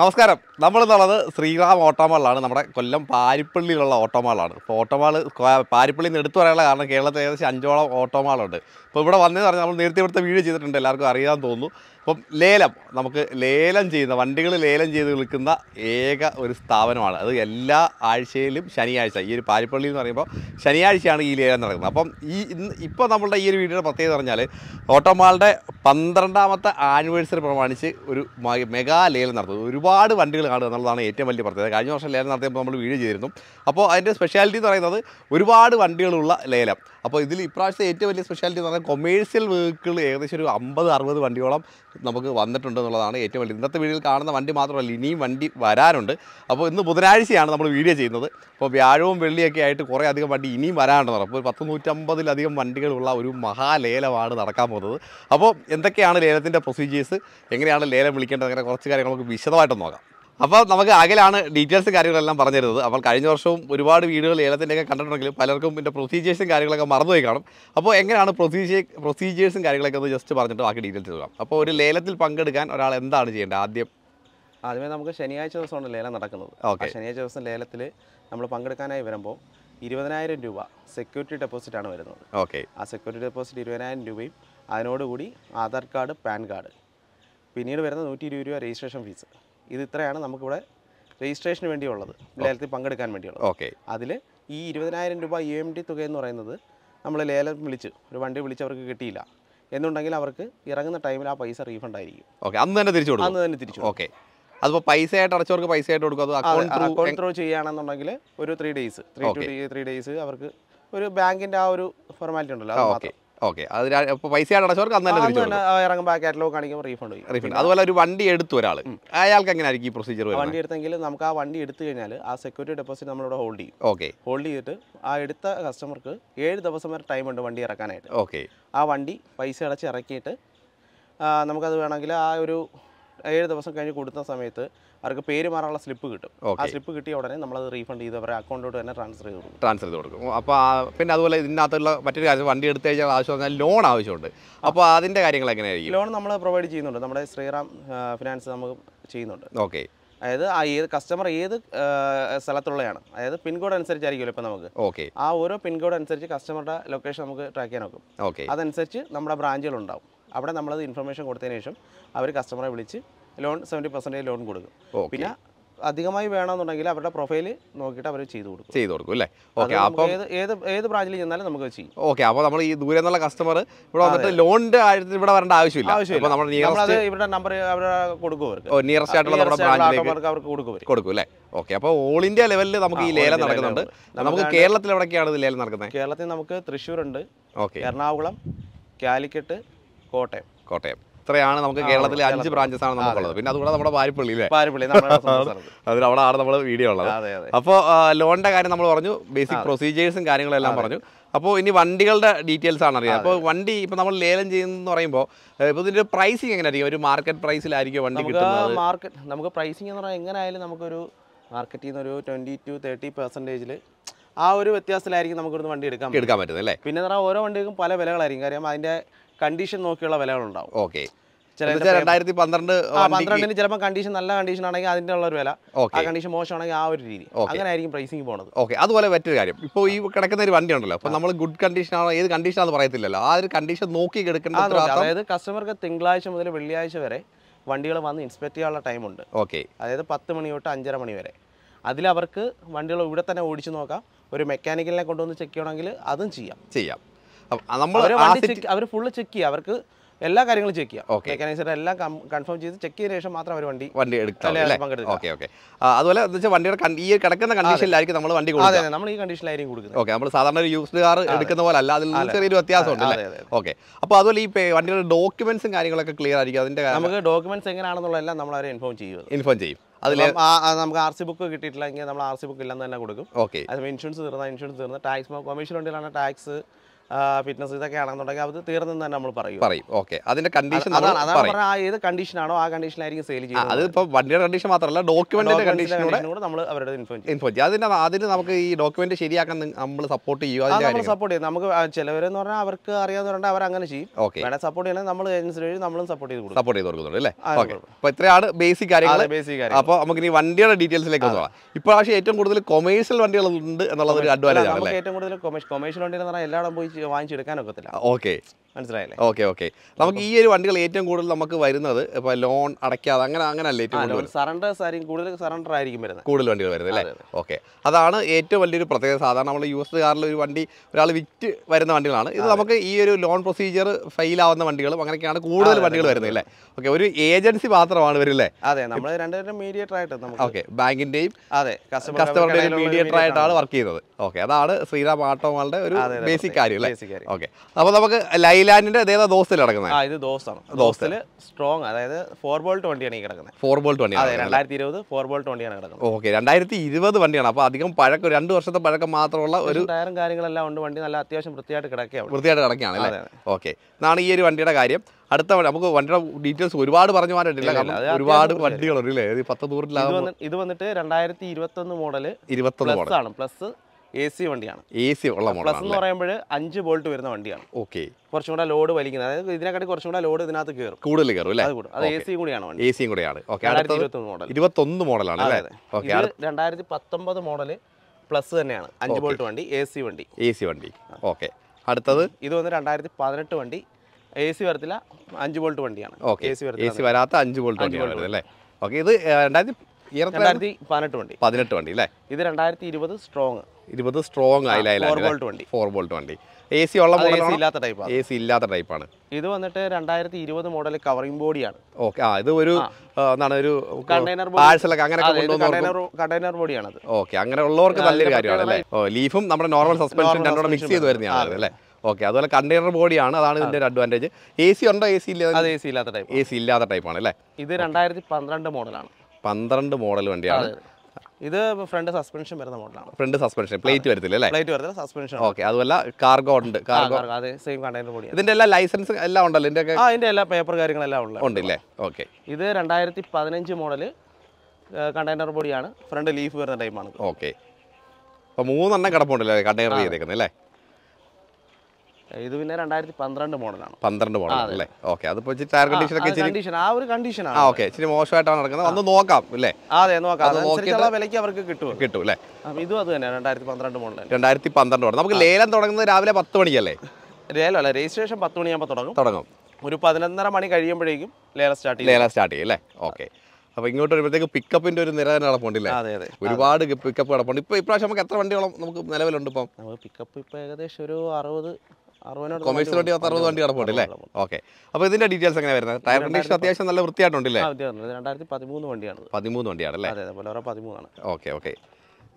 നമസ്കാരം. നമ്മൾ നമ്മളിന്നുള്ളത് ശ്രീറാം ഓട്ടോമാളിലാണ്. നമ്മുടെ കൊല്ലം പാരിപ്പള്ളിയിലുള്ള ഓട്ടോമാളാണ്. ഇപ്പോൾ ഓട്ടോമാൾ പാരിപ്പള്ളിയിൽ നിന്ന് എടുത്തു പറയാനുള്ള കാരണം കേരളത്തിൽ ഏകദേശം അഞ്ചോളം ഓട്ടോമാളുണ്ട്. ഇപ്പോൾ ഇവിടെ വന്നതെന്ന് പറഞ്ഞാൽ നമ്മൾ നേരത്തെ ഇവിടുത്തെ വീഡിയോ ചെയ്തിട്ടുണ്ട്. എല്ലാവർക്കും അറിയാൻ തോന്നുന്നു. അപ്പം ലേലം നമുക്ക് ലേലം ചെയ്യുന്ന വണ്ടികൾ ലേലം ചെയ്ത് വിൽക്കുന്ന ഏക ഒരു സ്ഥാപനമാണ്. അത് എല്ലാ ആഴ്ചയിലും ശനിയാഴ്ച ഈ ഒരു പാരിപ്പള്ളി എന്ന് പറയുമ്പോൾ ശനിയാഴ്ചയാണ് ഈ ലേലം നടക്കുന്നത്. അപ്പം ഈ ഇന്ന് ഇപ്പോൾ നമ്മളുടെ ഈ ഒരു വീഡിയോയുടെ പ്രത്യേകത പറഞ്ഞാൽ ഓട്ടോമാളുടെ പന്ത്രണ്ടാമത്തെ ആനിവേഴ്സറി പ്രമാണിച്ച് ഒരു മെഗാ ലേലം നടത്തുന്നത് ഒരുപാട് വണ്ടികൾ കാണുക എന്നുള്ളതാണ് ഏറ്റവും വലിയ പ്രത്യേകത. കഴിഞ്ഞ വർഷം ലേലം നടത്തിയപ്പോൾ നമ്മൾ വീഡിയോ ചെയ്തിരുന്നു. അപ്പോൾ അതിന്റെ സ്പെഷ്യാലിറ്റി എന്ന് പറയുന്നത് ഒരുപാട് വണ്ടികളുള്ള ലേലം. അപ്പോൾ ഇതിൽ ഇപ്രാവശ്യത്തെ ഏറ്റവും വലിയ സ്പെഷ്യാലിറ്റി എന്ന് പറഞ്ഞാൽ കൊമേഴ്സ്യൽ വെഹിക്കിൾ ഏകദേശം ഒരു അമ്പത് അറുപത് വണ്ടിയോളം നമുക്ക് വന്നിട്ടുണ്ട് എന്നുള്ളതാണ് ഏറ്റവും വലിയ ഇന്നത്തെ വീഡിയോയിൽ കാണുന്ന വണ്ടി മാത്രമല്ല ഇനിയും വണ്ടി വരാനുണ്ട്. അപ്പോൾ ഇന്ന് ബുധനാഴ്ചയാണ് നമ്മൾ വീഡിയോ ചെയ്യുന്നത്. അപ്പോൾ വ്യാഴവും വെള്ളിയൊക്കെ ആയിട്ട് കുറേ അധികം വണ്ടി ഇനിയും വരാനുണ്ടെന്ന് അപ്പോൾ പത്ത് നൂറ്റമ്പതിലധികം വണ്ടികളുള്ള ഒരു മഹാലേലമാണ് നടക്കാൻ പോകുന്നത്. അപ്പോൾ എന്തൊക്കെയാണ് ലേലത്തിന്റെ പ്രൊസീജിയേഴ്സ് എങ്ങനെയാണ് ലേലം വിളിക്കേണ്ടത്? അങ്ങനെ കുറച്ച് കാര്യങ്ങൾ നമുക്ക് വിശദമായിട്ട് നോക്കാം. അപ്പോൾ നമുക്ക് അകലാണ് ഡീറ്റെയിൽസ് കാര്യങ്ങളെല്ലാം പറഞ്ഞിരുന്നത്. അപ്പോൾ കഴിഞ്ഞ വർഷവും ഒരുപാട് വീഡിയോകൾ ഏലത്തിന്റെയൊക്കെ കണ്ടിട്ടുണ്ടെങ്കിലും പലർക്കും ഇതിന്റെ പ്രൊസീജിയേഴ്സും കാര്യങ്ങളൊക്കെ മറന്നുപോയി കാണും. അപ്പോൾ എങ്ങനെയാണ് പ്രൊസീജിയ പ്രൊസീജിയേഴ്സും കാര്യങ്ങളൊക്കെ ഒന്ന് ജസ്റ്റ് പറഞ്ഞിട്ട് ബാക്കി ഡീറ്റെയിൽസ് നോക്കാം അപ്പോൾ ഒരു ലേലത്തിൽ പങ്കെടുക്കാൻ ഒരാൾ എന്താണ് ചെയ്യേണ്ടത് ആദ്യം? ആദ്യമേ നമുക്ക് ശനിയാഴ്ച ദിവസമാണ് ലേലം നടക്കുന്നത്. ഓക്കെ. ശനിയാഴ്ച ദിവസം ലേലത്തിൽ നമ്മൾ പങ്കെടുക്കാനായി വരുമ്പോൾ ഇരുപതിനായിരം രൂപ സെക്യൂരിറ്റി ഡെപ്പോസിറ്റ് ആണ് വരുന്നത്. ഓക്കെ. ആ സെക്യൂരിറ്റി ഡെപ്പോസിറ്റ് ഇരുപതിനായിരം രൂപയും അതിനോടുകൂടി ആധാർ കാർഡ് പാൻ കാർഡ്. പിന്നീട് വരുന്ന നൂറ്റി ഇരുപത് രൂപ രജിസ്ട്രേഷൻ ഫീസ് ഇത് ഇത്രയാണ് നമുക്കിവിടെ രജിസ്ട്രേഷന് വേണ്ടിയുള്ളത്. ലേലത്തിൽ പങ്കെടുക്കാൻ വേണ്ടിയുള്ളത്. ഓക്കെ. അതിൽ ഈ ഇരുപതിനായിരം രൂപ ഇ എം ടി തുക എന്ന് പറയുന്നത് നമ്മൾ ലേലം വിളിച്ച് ഒരു വണ്ടി വിളിച്ച് അവർക്ക് കിട്ടിയില്ല. എന്നുണ്ടെങ്കിൽ അവർക്ക് ഇറങ്ങുന്ന ടൈമിൽ ആ പൈസ റീഫണ്ട് ആയിരിക്കും. ഓക്കെ അന്ന് തന്നെ തിരിച്ചു കൊടുക്കും. അന്ന് തന്നെ തിരിച്ചു. ഓക്കെ. അതിപ്പോൾ പൈസ ആയിട്ട് അടച്ചവർക്ക് പൈസ ആയിട്ട് കൊടുക്കും അക്കൗണ്ട് ത്രൂ ചെയ്യുകയാണെന്നുണ്ടെങ്കിൽ ഒരു three days three two three days അവർക്ക് ഒരു ബാങ്കിന്റെ ആ ഒരു ഫോർമാലിറ്റി ഉണ്ടല്ലോ അത് ഓക്കെ. മാത്രം. ഓക്കെ. അത് ഇപ്പോൾ പൈസ അടച്ചവർക്ക് അന്ന് തന്നെ ഇറങ്ങുമ്പോൾ കാറ്റലോഗ് കാണിക്കുമ്പോൾ റീഫണ്ട് റീഫണ്ട്. അതുപോലെ ഒരു വണ്ടി എടുത്തു ഒരാൾ അയാൾക്ക് എങ്ങനെയായിരിക്കും ഈ പ്രൊസീജിയർ വണ്ടി എടുത്തെങ്കിൽ നമുക്ക് ആ വണ്ടി എടുത്തു കഴിഞ്ഞാൽ ആ സെക്യൂരിറ്റി ഡെപ്പോസിറ്റ് നമ്മളിവിടെ ഹോൾഡ് ചെയ്യും. ഓക്കെ. ഹോൾഡ് ചെയ്തിട്ട് ആ എടുത്ത കസ്റ്റമർക്ക് ഏഴ് ദിവസം വരെ ടൈം ഉണ്ട് വണ്ടി ഇറക്കാനായിട്ട്. ഓക്കെ. ആ വണ്ടി പൈസ അടച്ച് ഇറക്കിയിട്ട് നമുക്കത് വേണമെങ്കിൽ ആ ഒരു ഏഴ് ദിവസം കഴിഞ്ഞ് കൊടുത്ത സമയത്ത് അവർക്ക് പേര് മാറാനുള്ള സ്ലിപ്പ് കിട്ടും. ആ സ്ലിപ്പ് കിട്ടിയ ഉടനെ നമ്മൾ അത് റീഫണ്ട് ചെയ്ത് അവരുടെ അക്കൗണ്ടിലോട്ട് തന്നെ ട്രാൻസ്ഫർ ചെയ്ത് കൊടുക്കും. ട്രാൻസ്ഫർ ചെയ്ത് കൊടുക്കും. അപ്പോൾ പിന്നെ അതുപോലെ ഇതിനകത്തുള്ള മറ്റൊരു കാര്യം വണ്ടി എടുത്തു കഴിഞ്ഞാൽ ആവശ്യം പറഞ്ഞാൽ ലോൺ ആവശ്യമുണ്ട്. അപ്പോൾ അതിന്റെ കാര്യങ്ങൾ എങ്ങനെയായിരിക്കും? ലോൺ നമ്മൾ പ്രൊവൈഡ് ചെയ്യുന്നുണ്ട്. നമ്മുടെ ശ്രീറാം ഫിനാൻസ് നമുക്ക് ചെയ്യുന്നുണ്ട്. ഓക്കെ അതായത് ആ ഏത് കസ്റ്റമർ ഏത് സ്ഥലത്തുള്ളതാണ് അതായത് പിൻകോഡ് അനുസരിച്ചായിരിക്കുമല്ലോ ഇപ്പം നമുക്ക്. ഓക്കെ ആ ഓരോ പിൻകോഡ് അനുസരിച്ച് കസ്റ്റമറുടെ ലൊക്കേഷൻ നമുക്ക് ട്രാക്ക് ചെയ്യാൻ നോക്കും. ഓക്കെ അതനുസരിച്ച് നമ്മുടെ ബ്രാഞ്ചുകളുണ്ടാവും അവിടെ നമ്മളത് ഇൻഫർമേഷൻ കൊടുത്തതിന് ശേഷം അവർ കസ്റ്റമറെ വിളിച്ച് ലോൺ സെവന്റി പെർസെന്റേജ് ലോൺ കൊടുക്കും. പിന്നെ അധികമായി വേണമെന്നുണ്ടെങ്കിൽ അവരുടെ പ്രൊഫൈൽ നോക്കിയിട്ട് അവർ ചെയ്തു കൊടുക്കും. ചെയ്തു കൊടുക്കും അല്ലേ? ഓക്കെ അപ്പോൾ ഏത് ഏത് ബ്രാഞ്ചിൽ ചെന്നാലും നമുക്ക് ചെയ്യും. ഓക്കെ അപ്പോൾ നമ്മൾ ഈ ദൂരെ നിന്നുള്ള കസ്റ്റമർ ഇവിടെ വന്നിട്ട് ലോണിന്റെ കാര്യത്തിൽ ഇവിടെ വരേണ്ട ആവശ്യമില്ല. ആവശ്യമില്ല. നമ്മൾ നിയറസ്റ്റ് ഇവരുടെ നമ്പർ അവർ കൊടുക്കും അവർക്ക് ഓ നിയറസ്റ്റ് ആയിട്ടുള്ള നമ്മുടെ ബ്രാഞ്ചിലേക്ക് അവർക്ക് കൊടുക്കും. കൊടുക്കും അല്ലേ? ഓക്കെ അപ്പോൾ ഓൾ ഇന്ത്യ ലെവലിൽ നമുക്ക് ഈ ലേലം നടക്കുന്നുണ്ട്. നമുക്ക് നമുക്ക് കേരളത്തിൽ എവിടെയൊക്കെയാണ് ഇത് ലേലം നടക്കുന്നത്? കേരളത്തിൽ നമുക്ക് തൃശ്ശൂർ ഉണ്ട് ഓക്കെ എറണാകുളം കാലിക്കറ്റ് കോട്ടയം. കോട്ടയം. ഇത്രയാണ് നമുക്ക് കേരളത്തിലെ അഞ്ച് ബ്രാഞ്ചസ് ആണ് നമുക്കുള്ളത് പിന്നെ അതുകൂടെ നമ്മുടെ പാരിപ്പള്ളി അല്ലേ പാരിപ്പള്ളി. അതിൽ അവിടെ ആണ് നമ്മൾ വീഡിയോ ഉള്ളത്. അപ്പോൾ ലോണിന്റെ കാര്യം നമ്മൾ പറഞ്ഞു ബേസിക് പ്രൊസീജിയേഴ്സും കാര്യങ്ങളെല്ലാം പറഞ്ഞു. അപ്പോൾ ഇനി വണ്ടികളുടെ ഡീറ്റെയിൽസ് ആണ് അറിയാം. അപ്പോൾ വണ്ടി ഇപ്പോൾ നമ്മൾ ലേലം ചെയ്യുന്നതെന്ന് പറയുമ്പോൾ ഇപ്പോൾ ഇതിന്റെ പ്രൈസിങ് എങ്ങനെയായിരിക്കും? ഒരു മാർക്കറ്റ് പ്രൈസിലായിരിക്കും വണ്ടി കിട്ടുന്നത്? മാർക്കറ്റ് നമുക്ക് പ്രൈസിങ് എന്ന് പറഞ്ഞാൽ എങ്ങനെയായാലും നമുക്കൊരു മാർക്കറ്റിൽ നിന്ന് ഒരു ട്വന്റി ടു തേർട്ടി പെർസെന്റേജിൽ ആ ഒരു വ്യത്യാസത്തിലായിരിക്കും നമുക്കിവിടുന്ന് വണ്ടി എടുക്കാൻ എടുക്കാൻ പറ്റുന്നത് അല്ലേ? പിന്നെ എന്ന് പറഞ്ഞാൽ ഓരോ വണ്ടികൾക്കും പല വിലകളായിരിക്കും. കാര്യം അതിന്റെ കണ്ടീഷൻ നോക്കിയുള്ള വിലകളുണ്ടാവും. ഓക്കെ രണ്ടായിരത്തി പന്ത്രണ്ട് പന്ത്രണ്ടിന് ചിലപ്പോൾ കണ്ടീഷൻ നല്ല കണ്ടീഷൻ ആണെങ്കിൽ അതിന്റെ ഉള്ള ഒരു വില. ആ ഓക്കെ കണ്ടീഷൻ മോശമാണെങ്കിൽ ആ ഒരു രീതി. അങ്ങനെ ആയിരിക്കും പ്രൈസിങ് പോണത്. ഓക്കെ അതുപോലെ മറ്റൊരു കാര്യം. ഇപ്പോൾ ഈ കിടക്കുന്ന ഒരു വണ്ടി ഉണ്ടല്ലോ. അപ്പോൾ നമ്മൾ ഗുഡ് കണ്ടീഷൻ ആണോ ഏത് കണ്ടീഷൻ ആണെന്ന് പറയത്തില്ലല്ലോ. ആ ഒരു കണ്ടീഷൻ നോക്കി എടുക്കേണ്ട അതായത് കസ്റ്റമർക്ക് തിങ്കളാഴ്ച മുതൽ വെള്ളിയാഴ്ച വരെ വണ്ടികൾ വന്ന് ഇൻസ്പെക്ട് ചെയ്യാനുള്ള ഉണ്ട്. ഓക്കെ അതായത് പത്ത് മണി തൊട്ട് അഞ്ചര മണി വരെ. അതിൽ അവർക്ക് വണ്ടികൾ ഇവിടെ തന്നെ ഓടിച്ചു നോക്കാം. ഒരു മെക്കാനിക്കലിനെ കൊണ്ടുവന്ന് ചെക്ക് ചെയ്യണമെങ്കിൽ അതും ചെയ്യാം. ചെയ്യാം. നമ്മൾ അവർ ഫുള്ള് ചെക്ക് ചെയ്യുക അവർക്ക് എല്ലാ കാര്യങ്ങളും ചെക്ക് ചെയ്യാം. എല്ലാം കൺഫേം ചെയ്ത് ചെക്ക് ചെയ്ത ശേഷം മാത്രം അവർ വണ്ടി വണ്ടി ഓക്കെ ഓക്കെ അതുപോലെ വണ്ടിയുടെ ഈ കിടക്കുന്ന കണ്ടീഷനിലായിരിക്കും നമ്മൾ വണ്ടി കൊടുക്കുന്നത് നമ്മൾ ഈ കണ്ടീഷനിലായിരിക്കും കൊടുക്കുന്നത്. ഓക്കെ നമ്മൾ സാധാരണ ഒരു യൂസ്ഡ് കാർ എടുക്കുന്ന പോലെ അല്ല അതിൽ ചെറിയൊരു വ്യത്യാസമുണ്ട്. ഓക്കെ അപ്പോൾ അതുപോലെ ഈ വണ്ടിയുടെ ഡോക്യുമെന്റ്സും കാര്യങ്ങളൊക്കെ ക്ലിയർ ആയിരിക്കും അതിന്റെ നമുക്ക് ഡോക്യുമെന്റ്സ് എങ്ങനെയാണെന്നുള്ളതെല്ലാം നമ്മൾ അവരെ ഇൻഫോം ചെയ്യും. ഇൻഫോം ചെയ്യും അതിൽ നമുക്ക് ആർ സി ബുക്ക് കിട്ടിയിട്ടില്ലെങ്കിൽ നമ്മൾ ആർ സി ബുക്ക് ഇല്ലെന്ന് തന്നെ കൊടുക്കും. ഓക്കെ അത് ഇൻഷുറൻസ് തീർന്ന ഇൻഷുറൻസ് തീർന്ന. ടാക്സ് കൊമേഴ്ഷ്യൽ വണ്ടിയിലാണ് ടാക്സ് ഫിറ്റ്നസ് ഇതൊക്കെ ആണെന്നുണ്ടെങ്കിൽ അത് തീർന്നെന്ന് തന്നെ നമ്മൾ പറയും. പറയും. ഓക്കെ അതിന്റെ കണ്ടീഷൻ അതാണ് കണ്ടീഷൻ ആണോ ആ ഏത് കണ്ടീഷനാണോ ആ കണ്ടീഷനായിരിക്കും സെയിൽ ചെയ്യുന്നത്. അത് ഇപ്പോൾ വണ്ടിയുടെ കണ്ടീഷൻ മാത്രമല്ല ഡോക്യുമെന്റിന്റെ കണ്ടീഷൻ കൂടെ നമ്മൾ അവരുടെ ഇൻഫോം ചെയ്യും. അതിന് അതിന് നമുക്ക് ഈ ഡോക്യുമെന്റ് ശരിയാക്കാൻ നമ്മൾ സപ്പോർട്ട് ചെയ്യുക നമ്മൾ സപ്പോർട്ട് ചെയ്യും. നമുക്ക് ചിലവരെന്ന് പറഞ്ഞാൽ അവർക്ക് അറിയാന്ന് പറഞ്ഞാൽ അവർ അങ്ങനെ ചെയ്യും. ഓക്കെ വേണേൽ സപ്പോർട്ട് ചെയ്യണമെങ്കിൽ നമ്മൾ ഏജൻസി വഴി നമ്മളും സപ്പോർട്ട് ചെയ്ത് കൊടുക്കും. സപ്പോർട്ട് ചെയ്ത് കൊടുക്കുന്നുണ്ട് അല്ലേ? ഓക്കെ അപ്പോൾ ഇത്രയാണ് ബേസിക് കാര്യങ്ങൾ ബേസിക് കാര്യം അപ്പോൾ നമുക്ക് ഇനി വണ്ടിയുടെ ഡീറ്റെയിൽസിലേക്ക് പോകാം. ഇപ്രാവശ്യം ഏറ്റവും കൂടുതൽ കൊമേഴ്സ്യൽ വണ്ടികൾ ഉണ്ട് എന്നുള്ളത് ഒരു അഡ്വാന്റേജ് ആണ് ഏറ്റവും കൂടുതൽ കൊമേഴ്സ്യൽ വണ്ടികൾ എന്ന് പറഞ്ഞാൽ എല്ലായിടം പോയി വാങ്ങിച്ചെടുക്കാൻ ഒക്കത്തില്ല. ഓക്കെ. മനസ്സിലായില്ലേ? Okay okay. നമുക്ക് ഈ ഒരു വണ്ടികൾ ഏറ്റവും കൂടുതൽ നമുക്ക് വരുന്നത് ഇപ്പോൾ ലോൺ അടയ്ക്കാതെ അങ്ങനെ അങ്ങനെയല്ലേ ഏറ്റവും കൂടുതൽ? സറണ്ടേഴ്സ് ആയിരിക്കും കൂടുതൽ സറണ്ടർ ആയിരിക്കും വരുന്നത്. കൂടുതൽ വണ്ടികൾ വരുന്നത് അല്ലേ? ഓക്കെ. അതാണ് ഏറ്റവും വലിയൊരു പ്രത്യേകത. സാധാരണ നമ്മൾ യു എസ് കാറിൽ ഒരു വണ്ടി ഒരാൾ വിറ്റ് വരുന്ന വണ്ടികളാണ്. ഇത് നമുക്ക് ഈ ഒരു ലോൺ പ്രൊസീജിയർ ഫെയിൽ ആവുന്ന വണ്ടികളും അങ്ങനെയൊക്കെയാണ് കൂടുതൽ വണ്ടികൾ വരുന്നത് അല്ലേ? ഓക്കെ ഒരു ഏജൻസി മാത്രമാണ് വരില്ലേ അതെ നമ്മൾ രണ്ടുപേരും മീഡിയേറ്റർ ആയിട്ട് ഓക്കെ ബാങ്കിന്റെയും അതെ കസ്റ്റമർ കസ്റ്റമറുടെ ഒരു മീഡിയേറ്റർ ആയിട്ടാണ് വർക്ക് ചെയ്യുന്നത്. ഓക്കെ അതാണ് ശ്രീറാം ആട്ടോമാളുടെ ഒരു ബേസിക് കാര്യം അല്ലേ? ഓക്കെ. അപ്പോൾ നമുക്ക് ലൈലാൻഡിന്റെ അതേതാ ദോസ്തിൽ കിടക്കുന്നത് ആ ഇത് ദോസ്താണ്. ദോസ്തിൽ സ്ട്രോങ് അതായത് ഫോർ ബോൾട്ട് വണ്ടിയാണ് ഈ കിടക്കുന്നത് ഫോർ ബോൾട്ട് അതെ വണ്ടിയാണ് രണ്ടായിരത്തി ഇരുപത് ഫോർ ബോൾട്ട് വണ്ടിയാണ് കിടക്കുന്നത് ഓക്കെ രണ്ടായിരത്തി ഇരുപത് വണ്ടിയാണ്. അപ്പോൾ അധികം പഴക്കം രണ്ട് വർഷത്തെ പഴക്കം മാത്രമുള്ള ഒരു ടയറും കാര്യങ്ങളെല്ലാം ഉണ്ട്. വണ്ടി നല്ല അത്യാവശ്യം വൃത്തിയായിട്ട് കിടക്കുകയാണ് വൃത്തിയായിട്ട് കിടക്കുകയാണ് അല്ലേ? അതെ, ഓക്കെ. ഇതാണ് ഈ ഒരു വണ്ടിയുടെ കാര്യം. അടുത്ത വണ്ടി നമുക്ക് വണ്ടിയുടെ ഡീറ്റെയിൽസ് ഒരുപാട് പറഞ്ഞു പോകാനായിട്ടില്ല. കാരണം അത് ഒരുപാട് വണ്ടികൾ വണ്ടികളുണ്ട് ഇത് പത്ത് വന്നിട്ട് രണ്ടായിരത്തി ഇരുപത്തി ഒന്ന് മോഡൽ മോഡൽ ആണ്. പ്ലസ് എ സി വണ്ടിയാണ്. എ സി ഉള്ള പ്ലസ് എന്ന് പറയുമ്പോൾ അഞ്ച് ബോൾട്ട് വരുന്ന വണ്ടിയാണ്. ഓക്കെ കുറച്ചും കൂടെ ലോഡ് വലിക്കുന്നത്. അതായത് ഇതിനെക്കാട്ടി കുറച്ചും കൂടെ ലോഡ് ഇതിനകത്ത് കയറും കൂടുതൽ കയറും അല്ലേ? അത് എ സി കൂടിയാണ് വണ്ടി. എ സിയും കൂടെയാണ്. ഇരുപത്തൊന്ന് മോഡൽ മോഡലാണ് രണ്ടായിരത്തി പത്തൊമ്പത് മോഡൽ പ്ലസ് തന്നെയാണ്. അഞ്ച് ബോൾട്ട് വണ്ടി എ സി വണ്ടി. എ സി വണ്ടി. ഓക്കെ അടുത്തത്? ഇത് വന്ന് രണ്ടായിരത്തി പതിനെട്ട് വണ്ടി. എ സി വരത്തില്ല അഞ്ച് ബോൾട്ട് വണ്ടിയാണ്. എ സി എ സി വരാത്ത അഞ്ച് ബോൾട്ട് വണ്ടിയാണ് അല്ലേ? ഓക്കെ ഇത് രണ്ടായിരത്തി രണ്ടായിരത്തി പതിനെട്ട് വണ്ടി. പതിനെട്ട് വണ്ടി അല്ലേ? ഇത് രണ്ടായിരത്തി ഇരുപത് സ്ട്രോങ് ഇരുപത് സ്ട്രോങ് ബോൾട്ട് വണ്ടി. ഫോർ വോൾട്ട് വണ്ടി. എ സി ഉള്ള അത് എ സി ഇല്ലാത്ത ടൈപ്പാണ് എ സി ഇല്ലാത്ത ടൈപ്പാണ് ഇത് വന്നിട്ട് രണ്ടായിരത്തി ഇരുപത് മോഡൽ കവറിംഗ് ബോഡിയാണ് ഓക്കെ ആ ഇത് ഒരു എന്താണ് ഒരു കണ്ടെയ്നർ പാഴ്സലൊക്കെ കൊണ്ടുവന്നവർക്ക് കണ്ടെയ്നർ ബോഡിയാണ് ഓക്കെ അങ്ങനെ ഉള്ളവർക്ക് നല്ലൊരു കാര്യമാണ് അല്ലേ? ഓ ലീഫും നമ്മുടെ നോർമൽ സസ്പെൻഷൻ രണ്ടോടെ മിക്സ് ചെയ്ത് വരുന്ന വരുന്നതാണ് അല്ലേ? ഓക്കെ അതുപോലെ കണ്ടെയ്നർ ബോഡിയാണ് അതാണ് ഇതിന്റെ ഒരു അഡ്വാന്റേജ് എ സി ഉണ്ടോ? എ സി ഇല്ല? അത് എ സി ഇല്ലാത്ത ടൈപ്പ് എ സി ഇല്ലാത്ത ടൈപ്പാണ് അല്ലേ? ഇത് രണ്ടായിരത്തി പന്ത്രണ്ട് മോഡലാണ് പന്ത്രണ്ട് മോഡൽ വണ്ടിയാണ്. ഇത് ഫ്രണ്ട് സസ്പെൻഷൻ വരുന്ന മോഡലാണ് ഫ്രണ്ട് സസ്പെൻഷൻ പ്ലേറ്റ് വരത്തില്ല അല്ലേ? പ്ലേറ്റ് വരത്തില്ല സസ്പെൻഷൻ ഓക്കെ അതുപോലെ കാർഗോ ഉണ്ട് കാർഗോ അതെ സെയിം കണ്ടെയ്നർ ബോഡി ഇതിന്റെ എല്ലാ ലൈസൻസ് എല്ലാം ഉണ്ടല്ലോ? ഇതിന്റെ ആ ഇതിന്റെ എല്ലാ പേപ്പർ കാര്യങ്ങളെല്ലാം ഉള്ളത് ഉണ്ട് ഇല്ലേ? ഓക്കെ ഇത് രണ്ടായിരത്തി പതിനഞ്ച് മോഡൽ കണ്ടെയ്നർ ബോഡിയാണ് ഫ്രണ്ട് ലീഫ് വരുന്ന ടൈമാണ് ഓക്കെ അപ്പോൾ മൂന്നെണ്ണം കിടപ്പുണ്ടല്ലോ കണ്ടെയ്നർ ചെയ്തേക്കുന്നത് അല്ലേ? ഇത് പിന്നെ രണ്ടായിരത്തി പന്ത്രണ്ട് മോഡലാണ്. പന്ത്രണ്ട് മോഡൽ അല്ലേ? ഓക്കെ. അതിപ്പോ ടയർ കണ്ടീഷൻ ഒക്കെ കണ്ടീഷൻ ആ ഒരു കണ്ടീഷൻ ആണ്. ഓക്കെ. ഇച്ചിരി മോശമായിട്ടാണ് നടക്കുന്നത്. ഒന്ന് നോക്കാം അല്ലേ അതെ നോക്കാം. വിലയ്ക്ക് അവർക്ക് കിട്ടും. കിട്ടും അല്ലേ? അപ്പോൾ ഇതും അത് തന്നെ രണ്ടായിരത്തി പന്ത്രണ്ട് മോഡൽ രണ്ടായിരത്തി പന്ത്രണ്ട് മോഡൽ. നമുക്ക് ലേലം തുടങ്ങുന്നത് രാവിലെ പത്ത് മണിക്കല്ലേ? ലേലം അല്ല രജിസ്ട്രേഷൻ പത്ത് മണിയാകുമ്പോൾ തുടങ്ങും. തുടങ്ങും. ഒരു പതിനൊന്നര മണി കഴിയുമ്പോഴേക്കും ലേലം സ്റ്റാർട്ട് ചെയ്യും. ലേലം സ്റ്റാർട്ട് ചെയ്യും അല്ലേ? ഓക്കെ. അപ്പൊ ഇങ്ങോട്ട് വരുമ്പോഴത്തേക്ക് പിക്കപ്പിന്റെ ഒരു നിര തന്നെ അതെ ഒരുപാട് പിക്കപ്പ് കിടപ്പുണ്ട് ഇപ്പൊ ഇപ്രാവശ്യം നമുക്ക് എത്ര വണ്ടികളും നമുക്ക് നിലവിലുണ്ട് ഇപ്പം? പിക്കപ്പ് ഇപ്പൊ ഏകദേശം ഒരു അറുപത് കൊമേഴ്സ്യൽ വണ്ടി പത്ത് അറുപത് വണ്ടി കിടപ്പുണ്ട് അല്ലേ? ഓക്കെ. അപ്പോൾ ഇതിന്റെ ഡീറ്റെയിൽസ് എങ്ങനെ വരുന്നത്? ടയർ കണ്ടീഷൻ അത്യാവശ്യം നല്ല വൃത്തിയായിട്ടുണ്ടല്ലേ? രണ്ടായിരത്തി പതിമൂന്ന് വണ്ടിയാണ് പതിമൂന്ന് വണ്ടിയാണല്ലേ അതെ അതെ ബൊലേറോ പതിമൂന്നാണ്. Okay okay.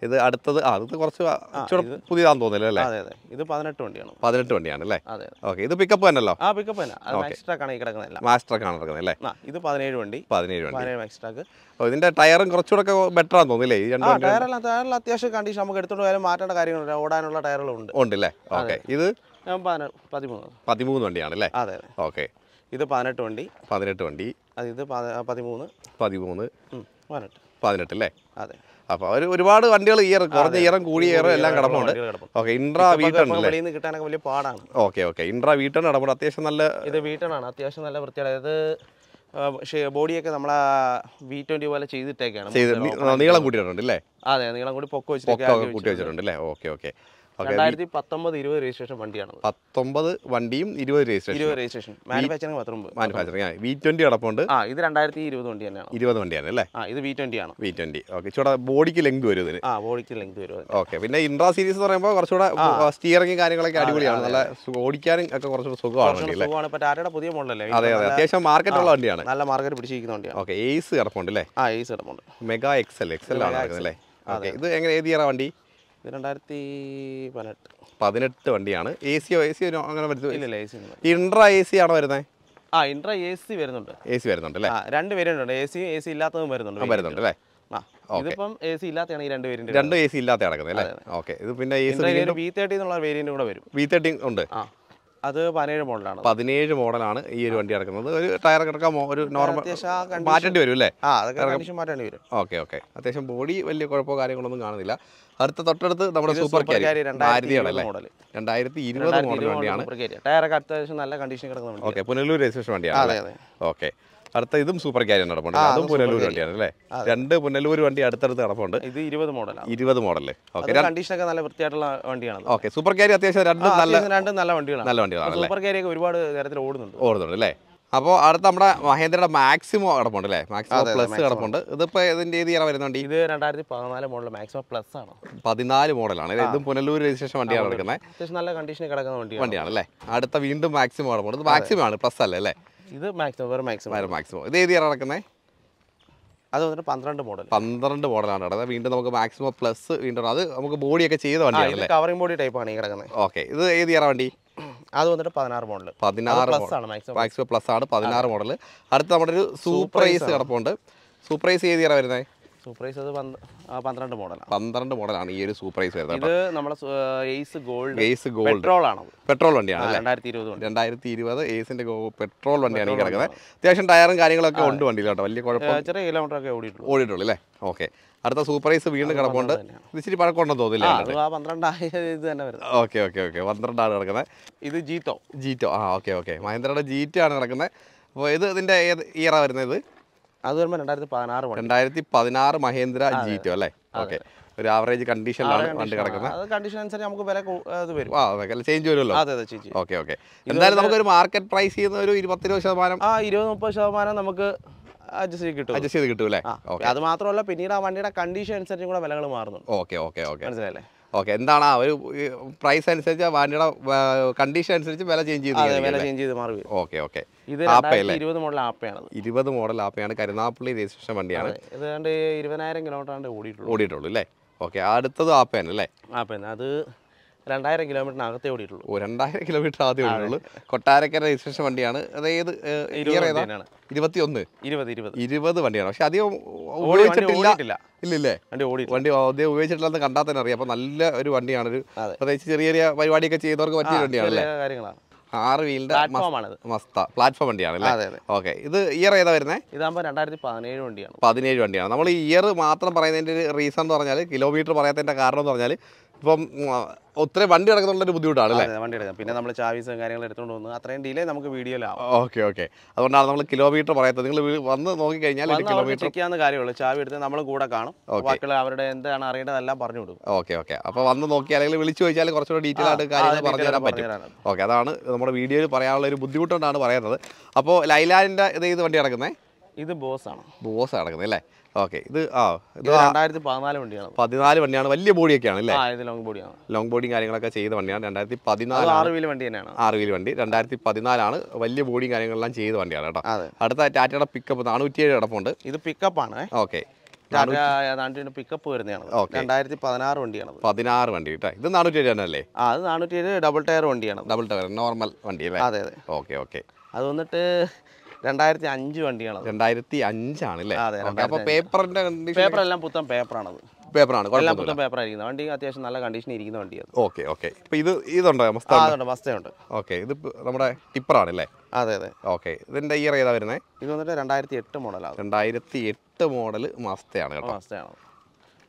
ഇത് അടുത്തത് ആ ഇത് കുറച്ച് പുതിയതാന്ന് അല്ലേ? അതെ അതെ. ഇത് പതിനെട്ട് വണ്ടിയാണ്. പതിനെട്ട് വണ്ടിയാണ് അല്ലേ? അതെ ഓക്കെ ഇത് പിക്കപ്പ് തന്നെയല്ലോ? ആ പിക്കപ്പ് തന്നെ. ഈ അല്ലേ? ഇത് പതിനേഴ് വണ്ടി. പതിനേഴ് വണ്ടി. അപ്പോൾ ഇതിന്റെ ടയറും കുറച്ചുകൂടെ ബെറ്റർ ആണെന്ന് തോന്നില്ലേ ഈ രണ്ട് ടയറെല്ലാം അത്യാവശ്യം കണ്ടീഷൻ നമുക്ക് എടുത്തോണ്ട് പോയാലും മാറ്റേണ്ട കാര്യങ്ങളുണ്ട് ഓടാനുള്ള ടയറുകളുണ്ട്. ഉണ്ടല്ലേ ഓക്കെ. ഇത് ഞാൻ പതിമൂന്ന്. പതിമൂന്ന് വണ്ടിയാണ് അല്ലേ അതെ അതെ. ഓക്കെ. ഇത് പതിനെട്ട് വണ്ടി. പതിനെട്ട് വണ്ടി. അത് ഇത് പതി- പതിമൂന്ന്. പതിമൂന്ന്. പതിനെട്ട്. പതിനെട്ട് അല്ലേ? അതെ. അവർ ഒരുപാട് വണ്ടികൾ ഇയർ കുറഞ്ഞ ഇയറും കൂടിയ ഇയറും എല്ലാം കിടപ്പുണ്ട്. ഓക്കെ ഇൻട്രാ നിന്ന് കിട്ടാനൊക്കെ വലിയ പാടാണ്. Okay okay. ഇൻട്രാ വീട്ടുണ്ട് കിടപ്പുണ്ട് അത്യാവശ്യം നല്ല ഇത് വീട്ടണാണ് അത്യാവശ്യം നല്ല വൃത്തിയാണ് അതായത് ബോഡിയൊക്കെ നമ്മളെ വി ട്വന്റി പോലെ ചെയ്തിട്ടേക്കാണ്. നീളം കൂട്ടിയിട്ടുണ്ട് അല്ലേ? അതെ നീളം കൂടി പൊക്ക വെച്ചിട്ടുണ്ട് അല്ലേ? Okay okay. രണ്ടായിരത്തി പത്തൊമ്പത് ഇരുപത് രജിസ്ട്രേഷൻ വണ്ടിയാണ് പത്തൊമ്പത് വണ്ടിയും ഇരുപത് രജിസ്ട്രേഷൻ. ഇരുപത് രജിസ്ട്രേഷൻ. മാനുഫാക്ചറിംഗ് പത്ത് മുമ്പ് മാനുഫാക്ചറിങ്. വി ട്വന്റി അടപ്പുണ്ട് ആ ഇത് രണ്ടായിരത്തി ഇരുപത് വണ്ടി തന്നെയാണ്. ഇരുപത് വണ്ടിയാണ് അല്ലേ? ആ ഇത് വി ട്വന്റി ആണ്. വി ട്വന്റി ഓക്കെ ഇച്ചിരി ബോഡിക്ക് ലെങ്ത് വരും ഇതിന്. ആ ബോഡിക്ക് ലെങ്ത് വരും ഓക്കെ പിന്നെ ഇൻട്രാ സീരീസ് എന്ന് പറയുമ്പോൾ കുറച്ചുകൂടെ സ്റ്റിയറിംഗ് കാര്യങ്ങളൊക്കെ അടിപൊളിയാണ്. നല്ല ഓടിക്കാനും ഒക്കെ കുറച്ചുകൂടെ സുഖമാണ് സുഖമാണ്. ഇപ്പൊ ടാറ്റയുടെ പുതിയ മോഡലല്ലേ? അതെ അതെ. അത്യാവശ്യം മാർക്കറ്റുള്ള വണ്ടിയാണ്. നല്ല മാർക്കറ്റ് പിടിച്ചിരിക്കുന്ന വണ്ടിയാണ്. ഓക്കെ എയ്സ് കിടപ്പുണ്ട് അല്ലേ? ആ എയ്സ് കിടപ്പുണ്ട്. മെഗാ എക്സൽ എക്സൽ ആണ് അല്ലേ? ഇത് എങ്ങനെ ഏത് ഇയറാ വണ്ടി? ഇത് രണ്ടായിരത്തി പതിനെട്ട് പതിനെട്ട് വണ്ടിയാണ് എ സിയോ എ സി അങ്ങനെ വരുന്നത് ഇല്ല A C intra A C ആണോ വരുന്നത് ആ ഇൻട്ര എ സി വരുന്നുണ്ട് എ സി വരുന്നുണ്ട് അല്ലേ രണ്ട് പേരുണ്ട് ഉണ്ട് എ സി എ സി ഇല്ലാത്തതും വരുന്നുണ്ട് വരുന്നുണ്ട് അല്ലേ ഇതിപ്പം എ സി ഇല്ലാത്തതാണ് ഈ രണ്ട് വേരിയന്റ് രണ്ട് എ സി ഇല്ലാത്ത കിടക്കുന്നത് അല്ലേ ഓക്കെ ഇത് പിന്നെ എ സി തേർട്ടി എന്നുള്ള വേരിയന്റ് കൂടെ വരും വി തേർട്ടി ഉണ്ട് ആ അത് പതിനേഴ് മോഡലാണ്. പതിനേഴ് മോഡലാണ് ഈ ഒരു വണ്ടി ഇറക്കുന്നത്. ഒരു ടയർ കിടക്കാൻ ഒരു നോർമൽ മാറ്റേണ്ടി വരും അല്ലേ? ആ അതൊക്കെ മാറ്റേണ്ടി വരും. Okay okay. അത്യാവശ്യം ബോഡി വലിയ കുഴപ്പമോ കാര്യങ്ങളൊന്നും കാണുന്നില്ല. അടുത്ത തൊട്ടടുത്ത് നമ്മുടെ സൂപ്പർ മോഡൽ രണ്ടായിരത്തി ഇരുപത് മോഡൽ വണ്ടിയാണ്. ടയറൊക്കെ അത്യാവശ്യം നല്ല കണ്ടീഷൻ കിടക്കുന്ന ഓക്കെ പുനലൂർ രജിസ്ട്രേഷൻ വണ്ടിയാണ് ഓക്കെ. അടുത്ത ഇതും സൂപ്പർ ക്യാരിയർ നടപ്പുണ്ട്. അതും പുനലൂർ വണ്ടിയാണ് അല്ലേ? രണ്ട് പുനലൂർ വണ്ടി അടുത്തടുത്ത് നടപ്പുണ്ട്. ഇത് ഇരുപത് മോഡലാണ്. ഇരുപത് മോഡൽ. കണ്ടീഷനൊക്കെ നല്ല വൃത്തിയായിട്ടുള്ള വണ്ടിയാണ് ഓക്കെ സൂപ്പർ ക്യാരി അത്യാവശ്യം രണ്ട് നല്ല രണ്ട് നല്ല വണ്ടികളാണ്. നല്ല വണ്ടികളാണ് സൂപ്പർ ക്യാരി ഒക്കെ ഒരുപാട് തരത്തിൽ ഓടുന്നുണ്ട്. ഓടുന്നുണ്ട് അല്ലേ? അപ്പോൾ അടുത്ത നമ്മുടെ മഹേന്ദ്രയുടെ മാക്സിമോ കിടപ്പുണ്ട് അല്ലേ? മാക്സിമോ പ്ലസ് കിടപ്പുണ്ട് ഇതിപ്പോൾ ഇതിന്റെ ഏത് ഇയറ വരുന്ന വണ്ടി ഇത് രണ്ടായിരത്തി പതിനാല് മോഡൽ മാക്സിമം പ്ലസ് ആണ്. പതിനാല് മോഡലാണ് ഇതും പുനലൂർ രജിസ്ട്രേഷൻ വണ്ടിയാണ് എടുക്കുന്നത് അത്യാവശ്യം നല്ല കണ്ടീഷനിൽ കിടക്കുന്ന വണ്ടിയാണ്. വണ്ടിയാണ് അല്ലേ? അടുത്ത വീണ്ടും മാക്സിമോ കിടപ്പുണ്ട് ഇത് മാക്സിമം ആണ് പ്ലസ് അല്ലേ അല്ലേ? ഇത് മാക്സിമം വേറെ മാക്സിമം വേറെ മാക്സിമം ഇത് ഏത് ഇയർ നടക്കുന്നത് അത് വന്നിട്ട് പന്ത്രണ്ട് മോഡൽ പന്ത്രണ്ട് മോഡലാണ് അതായത് വീണ്ടും നമുക്ക് മാക്സിമം പ്ലസ് വീണ്ടും അത് നമുക്ക് ബോഡിയൊക്കെ ചെയ്ത വണ്ടി കവറിംഗ് ബോഡി ടൈപ്പ് ആണ് ഈ കിടക്കുന്നത്. ഓക്കെ ഇത് ഏത് ഇയർ വണ്ടി? അത് വന്നിട്ട് പതിനാറ് മോഡൽ പതിനാറ് പ്ലസ് ആണ് മാക്സിമം മാക്സിമോ പ്ലസ് ആണ് പതിനാറ് മോഡൽ അടുത്ത നമ്മുടെ ഒരു സൂപ്പർ ഐസ് കിടപ്പുണ്ട്. സൂപ്പർ ഐസ് ഏത് ഇയർ വരുന്നത് സൂപ്പർവൈസ് അത് പന്ത്രണ്ട് മോഡലാണ് പന്ത്രണ്ട് മോഡലാണ് ഈ ഒരു സൂപ്പർവൈസ് വരുന്നത് ഇത് നമ്മുടെ എയ്സ് ഗോൾഡ് ഗേസ് ഗോൾഡ് പെട്രോൾ ആണ് പെട്രോൾ വണ്ടിയാണ് രണ്ടായിരത്തി ഇരുപത് രണ്ടായിരത്തി ഇരുപത് എയ്സിന്റെ പെട്രോൾ വണ്ടിയാണ് ഈ കിടക്കുന്നത്. അത്യാവശ്യം ടയറും കാര്യങ്ങളൊക്കെ ഉണ്ട് വണ്ടിയിൽ കേട്ടോ. വലിയ കുഴപ്പം ചെറിയ കിലോമീറ്റർ ഒക്കെ ഓടിയിട്ടുള്ളൂ. ഓടിയിട്ടുള്ളൂ അല്ലേ? ഓക്കെ അടുത്ത സൂപ്പർവൈസ് വീണ്ടും കിടപ്പുണ്ട്. ഇച്ചിരി പഴക്കമുണ്ടെന്ന് തോന്നില്ല പന്ത്രണ്ടായ ഇത് തന്നെ വരുന്നത്. ഓക്കെ ഓക്കെ ഓക്കെ പന്ത്രണ്ടാണ് കിടക്കുന്നത്. ഇത് ജീറ്റോ ജീറ്റോ ആ ഓക്കെ ഓക്കെ മഹേന്ദ്രയുടെ ജീറ്റോ ആണ് കിടക്കുന്നത്. അപ്പോൾ ഇത് ഇതിന്റെ ഏത് ഇയറാണ് വരുന്നത് അത് വരുമ്പോൾ രണ്ടായിരത്തി പതിനാറ് രണ്ടായിരത്തി പതിനാറ് മഹേന്ദ്ര ജീറ്റോ അല്ലേ? ഓക്കെ ഒരു ആവറേജ് കണ്ടീഷനിലാണ് വണ്ടി കിടക്കുന്നത്. അത് കണ്ടീഷൻ അനുസരിച്ച് നമുക്ക് വില അത് വരും. ആ ചേഞ്ച് വരുമല്ലോ? അതെ അതെ ചേച്ചി ഓക്കെ ഓക്കെ എന്തായാലും നമുക്ക് ഒരു മാർക്കറ്റ് പ്രൈസ് ചെയ്യുന്ന ഒരു ഇരുപത്തി ഇരുപത് ശതമാനം ആ ഇരുപത് മുപ്പത് ശതമാനം നമുക്ക് അഡ്ജസ്റ്റ് ചെയ്ത് കിട്ടും. അഡ്ജസ്റ്റ് ചെയ്ത് കിട്ടും അല്ലേ? അത് മാത്രമല്ല പിന്നീട് ആ വണ്ടിയുടെ കണ്ടീഷൻ അനുസരിച്ചും കൂടെ വിലകൾ മാറുന്നുണ്ട്. ഓക്കെ ഓക്കെ ഓക്കെ മനസ്സിലായില്ലേ? ഓക്കെ എന്താണ് ആ ഒരു പ്രൈസ് അനുസരിച്ച് വാണ്ടിയുടെ കണ്ടീഷൻ അനുസരിച്ച് വില ചേഞ്ച് ചെയ്ത് വില ചേഞ്ച് ചെയ്ത് മാറി ഓക്കെ ഓക്കെ. ഇത് ഇരുപത് മോഡൽ ആപ്പയാണ് ഇരുപത് മോഡൽ ആപ്പയാണ് കരുനാപ്പള്ളി രജിസ്ട്രേഷൻ വണ്ടിയാണ്. ഇത് കണ്ട് ഇരുപതിനായിരം കിലോമീറ്റർ ആണ് ഓടിയിട്ടുള്ളൂ. ഓടിയിട്ടുള്ളൂ അല്ലേ ഓക്കെ അടുത്തത് ആപ്പയാണ് അല്ലേ ആപ്പയാണ്. അത് രണ്ടായിരം കിലോമീറ്ററിനകത്തേ ഓടിയിട്ടുള്ളൂ. ഓ രണ്ടായിരം കിലോമീറ്റർ ആദ്യം ഓടിയിട്ടുള്ളൂ കൊട്ടാരക്കര രജിസ്ട്രേഷൻ വണ്ടിയാണ്. അതായത്. ഇരുപത്തി ഒന്ന് ഇരുപത് ഇരുപത്. ഇരുപത് വണ്ടിയാണ്. പക്ഷെ അധികം ഉപയോഗിച്ചിട്ടില്ല. ഇല്ലല്ലേ? വണ്ടി ഓടി വണ്ടി അധികം ഉപയോഗിച്ചിട്ടില്ലെന്ന് കണ്ടാൽ തന്നെ അറിയാം. അപ്പൊ നല്ല ഒരു വണ്ടിയാണ്. ഒരു പ്രത്യേകിച്ച് ചെറിയ ചെറിയ പരിപാടിയൊക്കെ ചെയ്തവർക്ക് പറ്റിയ വണ്ടിയാണ് കാര്യങ്ങളാണ്. ആറ് വീലിന്റെ മസ്ത. പ്ലാറ്റ്ഫോം വണ്ടിയാണ് അല്ലേ? ഓക്കെ. ഇത് ഇയർ ഏതാ വരുന്നത് ഇതാകുമ്പോൾ രണ്ടായിരത്തി പതിനേഴ് വണ്ടിയാണ്. പതിനേഴ് വണ്ടിയാണ്. നമ്മൾ ഈ ഇയർ മാത്രം പറയുന്നതിന്റെ ഒരു റീസൺ എന്ന് പറഞ്ഞാൽ കിലോമീറ്റർ പറയാത്തതിന്റെ കാരണം എന്ന് പറഞ്ഞാൽ ഇപ്പം ഉം, ഒത്തിരി വണ്ടി കിടക്കുന്നുള്ളൊരു ബുദ്ധിമുട്ടാണ് അല്ലേ? വണ്ടി എടുക്കാം പിന്നെ നമ്മൾ ചാവീസും കാര്യങ്ങളും എടുത്തുകൊണ്ട് വന്ന് അത്രയും ഡിലേ നമുക്ക് വീഡിയോയിലാവും ഓക്കെ ഓക്കെ. അതുകൊണ്ടാണ് നമ്മൾ കിലോമീറ്റർ പറയാത്തത്. നിങ്ങൾ വന്ന് നോക്കിക്കഴിഞ്ഞാൽ ഒരു കിലോമീറ്റർ ചെയ്യാവുന്ന കാര്യമുള്ളൂ. ചാവി എടുത്ത് നമ്മൾ കൂടെ കാണും. ബാക്കിയുള്ള അവരുടെ എന്താണ് അറിയേണ്ടതെല്ലാം പറഞ്ഞു കൊടുക്കും. Okay okay. അപ്പോൾ വന്ന് നോക്കി അല്ലെങ്കിൽ വിളിച്ചു ചോദിച്ചാൽ കുറച്ചുകൂടി ഡീറ്റെയിൽ ആയിട്ട് കാര്യങ്ങൾ പറഞ്ഞു തരാൻ പറ്റും. ഓക്കെ അതാണ് നമ്മുടെ വീഡിയോയിൽ പറയാനുള്ള ഒരു ബുദ്ധിമുട്ടുകൊണ്ടാണ് പറയുന്നത്. അപ്പോൾ ലൈലാലിന്റെ ഇത് ഇത് വണ്ടി കിടക്കുന്നത് ഇത് ബോസ് ആണ് ബോസ് കിടക്കുന്നത് അല്ലേ? ഓക്കെ. ഇത് ആ ഇത് രണ്ടായിരത്തി പതിനാല് വണ്ടിയാണ്. പതിനാല് വണ്ടിയാണ്. വലിയ ബോഡിയൊക്കെയാണ് അല്ലേ? ഇത് ലോങ് ബോഡിയാണ് ലോങ് ബോഡിയും കാര്യങ്ങളൊക്കെ ചെയ്ത വണ്ടിയാണ്. രണ്ടായിരത്തി പതിനാല് ആറ് വീൽ വണ്ടി തന്നെയാണ്. ആറ് വീൽ വണ്ടി. രണ്ടായിരത്തി പതിനാലാണ് വലിയ ബോഡിയും കാര്യങ്ങളെല്ലാം ചെയ്ത വണ്ടിയാണ് കേട്ടോ. അടുത്ത ടാറ്റയുടെ പിക്കപ്പ് നാനൂറ്റി ഏഴ് കിടപ്പുണ്ട്. ഇത് പിക്കപ്പ് ആണ്. ഓക്കെ. പിക്കപ്പ് വരുന്നതാണ്. രണ്ടായിരത്തി പതിനാറ് വണ്ടിയാണ് പതിനാറ് വണ്ടി കേട്ടോ. ഇത് നാനൂറ്റി ഏഴ് അല്ലേ ആ അത് നാനൂറ്റി ഏഴ് ഡബിൾ ടയർ വണ്ടിയാണ് ഡബിൾ ടയർ നോർമൽ വണ്ടി അല്ലേ? അതെ അതെ. Okay okay. അത് വന്നിട്ട് രണ്ടായിരത്തി അഞ്ച് വണ്ടിയാണത് രണ്ടായിരത്തി അഞ്ചാണ് അല്ലേ അതെ, അപ്പോൾ പേപ്പറിന്റെ കണ്ടീഷൻ പേപ്പർ എല്ലാം പുത്തൻ പേപ്പറാണത്. പേപ്പറാണ് എല്ലാം പുത്തൻ പേപ്പർ ആയിരിക്കുന്നത് വണ്ടി അത്യാവശ്യം നല്ല കണ്ടീഷനിൽ ഇരിക്കുന്ന വണ്ടിയാണ് ഓക്കെ ഓക്കെ. ഇപ്പൊ ഇത് ഇതുണ്ടോ അതുണ്ട് മസ്തയുണ്ട്. ഓക്കെ ഇത് നമ്മുടെ ടിപ്പറാണ് അല്ലേ അതെ അതെ. ഓക്കെ ഇതിന്റെ ഇയർ ഏതാ വരുന്നത് ഇത് വന്നിട്ട് രണ്ടായിരത്തി എട്ട് മോഡലാണ് രണ്ടായിരത്തി എട്ട് മോഡൽ മസ്തയാണ് കേട്ടോ. മസ്തയാണ്.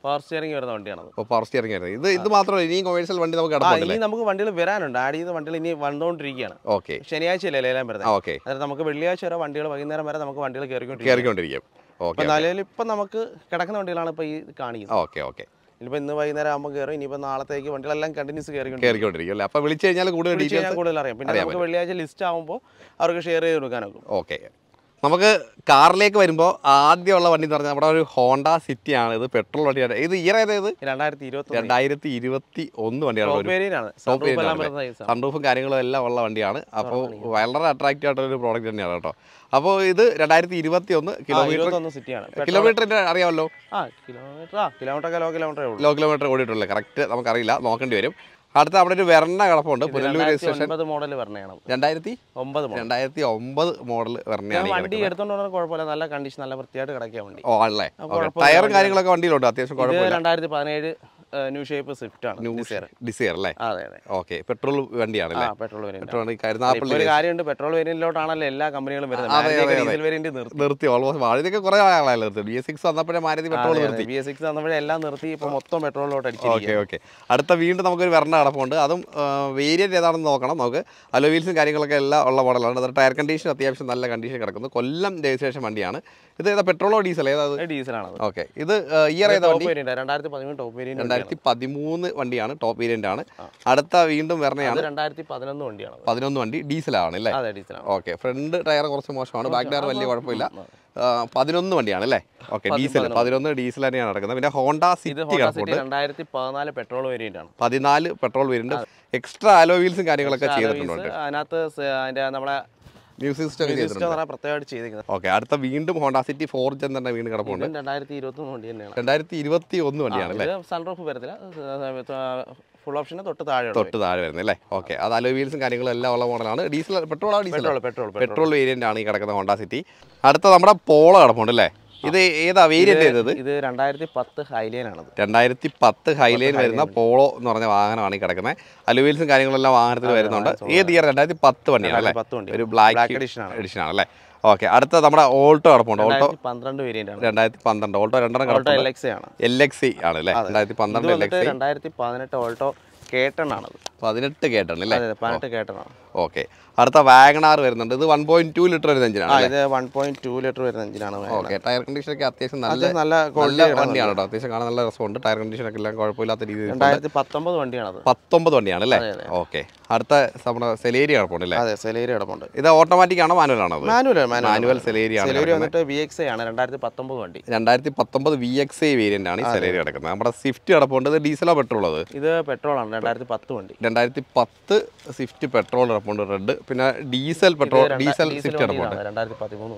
പവർ സ്റ്റിയറിംഗ് വരുന്ന വണ്ടിയാണത്. അപ്പോൾ പവർ സ്റ്റിയറിംഗ് വരുന്നത്. ഇത് ഇത് മാത്രമല്ല ഇനിയും കൊമേഴ്സ്യൽ വണ്ടി നമുക്ക് ഇനി നമുക്ക് വണ്ടികൾ വരാനുണ്ട്. ആഡ് ചെയ്ത വണ്ടികൾ ഇനി വന്നുകൊണ്ടിരിക്കുകയാണ്. ഓക്കെ. ശനിയാഴ്ച അല്ലേ ലേലം വരുന്നത്? ഓക്കെ. അതായത് നമുക്ക് വെള്ളിയാഴ്ച വരെ വണ്ടികൾ വൈകുന്നേരം വരെ നമുക്ക് വണ്ടികൾ കയറിക്കൊണ്ടിരിക്കും. ഓക്കെ നിലവിൽ ഇപ്പം നമുക്ക് കിടക്കുന്ന വണ്ടികളാണ് ഇപ്പോൾ ഈ കാണിക്കുന്നത്. Okay okay. ഇനിയിപ്പോൾ ഇന്ന് വൈകുന്നേരം ആകുമ്പോൾ കയറും ഇനിയിപ്പോൾ നാളത്തേക്ക് വണ്ടികളെല്ലാം കണ്ടിന്യൂസ് കയറിക്കൊണ്ടിരിക്കും. അല്ലേ? അപ്പോൾ വിളിച്ചു കഴിഞ്ഞാൽ കൂടുതൽ കൂടുതൽ അറിയാം. പിന്നെ നമുക്ക് വെള്ളിയാഴ്ച ലിസ്റ്റ് ആകുമ്പോൾ അവർക്ക് ഷെയർ ചെയ്ത് കൊടുക്കാനൊക്കെ. ഓക്കെ. നമുക്ക് കാറിലേക്ക് വരുമ്പോൾ ആദ്യമുള്ള വണ്ടി എന്ന് പറഞ്ഞാൽ നമ്മുടെ ഒരു ഹോണ്ട സിറ്റി ആണ് ഇത് പെട്രോൾ വണ്ടിയാണ്. ഇത് ഇയർ ഏതാ? ഇത് രണ്ടായിരത്തി ഇരുപത്തി രണ്ടായിരത്തി ഇരുപത്തി ഒന്ന് വണ്ടിയാണ് സൺറൂഫും കാര്യങ്ങളും എല്ലാം ഉള്ള വണ്ടിയാണ്. അപ്പോൾ വളരെ അട്രാക്റ്റീവ് ആയിട്ടുള്ള ഒരു പ്രോഡക്റ്റ് തന്നെയാണ് കേട്ടോ. അപ്പോൾ ഇത് രണ്ടായിരത്തി ഇരുപത്തി ഒന്ന് കിലോമീറ്റർ കിലോമീറ്റർ കിലോമീറ്ററിന്റെ അറിയാമല്ലോ? കിലോമീറ്റർ ലോ കിലോമീറ്റർ ഓടിയിട്ടുള്ളൂ. കറക്റ്റ് നമുക്കറിയില്ല. നോക്കേണ്ടി വരും. അടുത്ത അവിടെ ഒരു വെർണ കിടപ്പുണ്ട്. പുനലൂർ രജിസ്ട്രേഷൻ മോഡൽ രണ്ടായിരത്തി ഒമ്പത് രണ്ടായിരത്തി ഒമ്പത് മോഡൽ വെർണയാണ് വണ്ടി. എടുത്തോണ്ട് കുഴപ്പമില്ല. നല്ല കണ്ടീഷൻ നല്ല വൃത്തിയായിട്ട് കിടക്കിയ വണ്ടി. ഓ ടയറും കാര്യങ്ങളൊക്കെ വണ്ടിയിലുണ്ട്? അത്യാവശ്യം കുഴപ്പമില്ല. രണ്ടായിരത്തി പതിനേഴ് ന്യൂ ഷേപ്പ് സ്വിഫ്റ്റ് ആണ് ഡിസയർ അല്ലേ? അതെ അതെ. ഓക്കെ പെട്രോൾ വണ്ടിയാണല്ലേ? പെട്രോൾ പെട്രോൾ ഒരു കാര്യമുണ്ട് പെട്രോൾ വേരിയന്റിലോട്ടാണല്ലോ എല്ലാ കമ്പനികളും വരുന്നത്. നിർത്തി. ഓൾമോസ്റ്റ് മാരുതിയൊക്കെ കുറെ ആളായി നിർത്തി. ബി എസ് സിക്സ് വന്നപ്പോഴേ മാരുതി പെട്രോൾ നിർത്തി. ബി എസ് സിക്സ് വന്നപ്പോഴേ എല്ലാം നിർത്തി ഇപ്പൊ മൊത്തം പെട്രോളിലോട്ട് ഓക്കെ അടിച്ചിരിക്കും ഓക്കെ അടുത്ത വീണ്ടും നമുക്കൊരു വരണ്ട കിടപ്പുണ്ട് അതും വേരിയന്റ് ഏതാണെന്ന് നോക്കണം നമുക്ക്. അലോവീൽസും കാര്യങ്ങളൊക്കെ എല്ലാം ഉള്ള മോഡലാണ് അത് ടയർ കണ്ടീഷൻ അത്യാവശ്യം നല്ല കണ്ടീഷൻ കിടക്കുന്നു. കൊല്ലം രജിസ്ട്രേഷൻ വണ്ടിയാണ്. ഇത് ഏതാ പെട്രോളോ ഡീസൽ ഏതാ ഡീസലാണ് ഓക്കെ ഇത് ഇയർ ഏതാ വണ്ടി? രണ്ടായിരത്തി പതിമൂന്ന് ടോപ്പ് വേരിയന്റ് രണ്ടായിരത്തി പതിമൂന്ന് വണ്ടിയാണ് ടോപ്പ് വേരിയന്റ് ആണ്. അടുത്ത വീണ്ടും വരണയാണ് രണ്ടായിരത്തി പതിനൊന്ന് വണ്ടിയാണ്. പതിനൊന്ന് വണ്ടി ഡീസലാണ് അല്ലേ? ഓക്കെ ഫ്രണ്ട് ടയർ കുറച്ച് മോശമാണ് ബാക്ക് ടയർ വലിയ കുഴപ്പമില്ല. പതിനൊന്ന് വണ്ടിയാണ് അല്ലേ? ഓക്കെ ഡീസൽ പതിനൊന്ന് ഡീസൽ തന്നെയാണ് നടക്കുന്നത്. പിന്നെ ഹോണ്ട സിറ്റി രണ്ടായിരത്തി പതിനാല് പെട്രോൾ വേരിയന്റ് ആണ്. പതിനാല് പെട്രോൾ വേരിയന്റ് എക്സ്ട്രാ അലോ വീൽസും കാര്യങ്ങളൊക്കെ ചെയ്തിട്ടുണ്ട്. അതിനകത്ത് നമ്മളെ മ്യൂസിക് സിസ്റ്റം എന്ന് പ്രത്യേകമായിട്ട് ചെയ്തിരിക്കുന്നത്. ഓക്കെ അടുത്ത വീണ്ടും ഹോണ്ട സിറ്റി ഫോർ ജൻ തന്നെ വീണ്ടും കിടപ്പുണ്ട് രണ്ടായിരത്തി ഇരുപത്തി വണ്ടി തന്നെയാണ്. രണ്ടായിരത്തി ഇരുപത്തി ഒന്ന് വണ്ടിയാണ് സൺറൂഫ് വരത്തില്ല. ഫുൾ ഓപ്ഷന് തൊട്ട് താഴെ തൊട്ട് താഴെ വരുന്നത് അല്ലേ? ഓക്കെ അത് അലോ വീൽസും കാര്യങ്ങളും എല്ലാം ഉള്ള മോഡലാണ് ഡീസൽ പെട്രോൾ ആണ് diesel petrol petrol petrol variant ആണ് ഈ കിടക്കുന്ന ഹോണ്ട സിറ്റി അടുത്ത നമ്മുടെ പോളോ കിടപ്പുണ്ട് അല്ലേ? ഇത് ഏതാ വേരിയന്റ് ചെയ്തത് ഇത്? രണ്ടായിരത്തി പത്ത് ഹൈലൈൻ ആണത്. രണ്ടായിരത്തി പത്ത് ഹൈലൈൻ വരുന്ന പോളോ എന്ന് പറഞ്ഞ വാഹനമാണ് ഈ കിടക്കുന്നത് അലുവീൽസും കാര്യങ്ങളെല്ലാം വാഹനത്തിൽ വരുന്നുണ്ട്. ഏത് ഇയർ രണ്ടായിരത്തി പത്ത് വണ്ടിയാണ് അല്ലേ? ഒരു ബ്ലാക്ക് എഡിഷൻ ആണ്. ആണ് അല്ലേ? ഓക്കെ അടുത്ത നമ്മുടെ ഓൾട്ടോ കിടപ്പുണ്ട്. ഓൾട്ടോ പന്ത്രണ്ട് വേരിയന്റ് ആണ്. രണ്ടായിരത്തി പന്ത്രണ്ട് ഓൾട്ടോ രണ്ടെണ്ണം ഓൾട്ടോ കിടപ്പുണ്ട്. എൽ എക്സ് ആണ്. എൽ എക്സ് ആണ് അല്ലേ? രണ്ടായിരത്തി പന്ത്രണ്ട് എൽ രണ്ടായിരത്തി പതിനെട്ട് ഓൾട്ടോ കേട്ടൺ ആണത്. പതിനെട്ട് കേട്ടാണ് അല്ലേ പതിനെട്ട് കേട്ടണം ഓക്കെ. അടുത്ത വാഗണാർ വരുന്നുണ്ട്. ഇത് വൺ പോയിന്റ് ടു ലിറ്റർ വരുന്ന എഞ്ചിനാണ് ഇത് വൺ പോയിന്റ് ടു ലിറ്റർ വരുന്ന എഞ്ചിനാണ് ഓക്കെ ടയർ കണ്ടീഷൻ ഒക്കെ അത്യാവശ്യം നല്ല നല്ല നല്ല വണ്ടിയാണ് കേട്ടോ. അത്യാവശ്യം കാണാൻ നല്ല രസമുണ്ട്. ടയർ കണ്ടീഷൻ ഒക്കെ എല്ലാം കുഴപ്പമില്ലാത്ത രീതിയിൽ രണ്ടായിരത്തി പത്തൊമ്പത് വണ്ടിയാണ് പത്തൊമ്പത് വണ്ടിയാണ് അല്ലേ. ഓക്കെ. അടുത്ത നമ്മുടെ സെലേരി കിടപ്പുണ്ട് അല്ലേ അതെ സെലേരി കിടപ്പുണ്ട്. ഇത് ഓട്ടോമാറ്റിക് ആണോ മാനുവൽ ആണോ മാനുവൽ മാനുവൽ സെലേരി ആണ് സെലേരി വന്നിട്ട് വി എക്സ് ആണ്. രണ്ടായിരത്തി പത്തൊമ്പത് വണ്ടി. രണ്ടായിരത്തി പത്തൊമ്പത് വി എക്സ് ഐ വേരിയന്റ് ആണ് ഈ സെലേരി കിടക്കുന്നത്. നമ്മുടെ സ്വിഫ്റ്റ് കിടപ്പുണ്ട്. ഇത് ഡീസലോ പെട്രോൾ അത് ഇത് പെട്രോൾ ആണ്. രണ്ടായിരത്തി പത്ത് വണ്ടി രണ്ടായിരത്തി പത്ത് സ്വിഫ്റ്റ് പെട്രോൾ ഇറപ്പുണ്ട് റെഡ്. പിന്നെ ഡീസൽ പെട്രോൾ ഡീസൽ സ്വിഫ്റ്റ് ഇറപ്പുണ്ട്.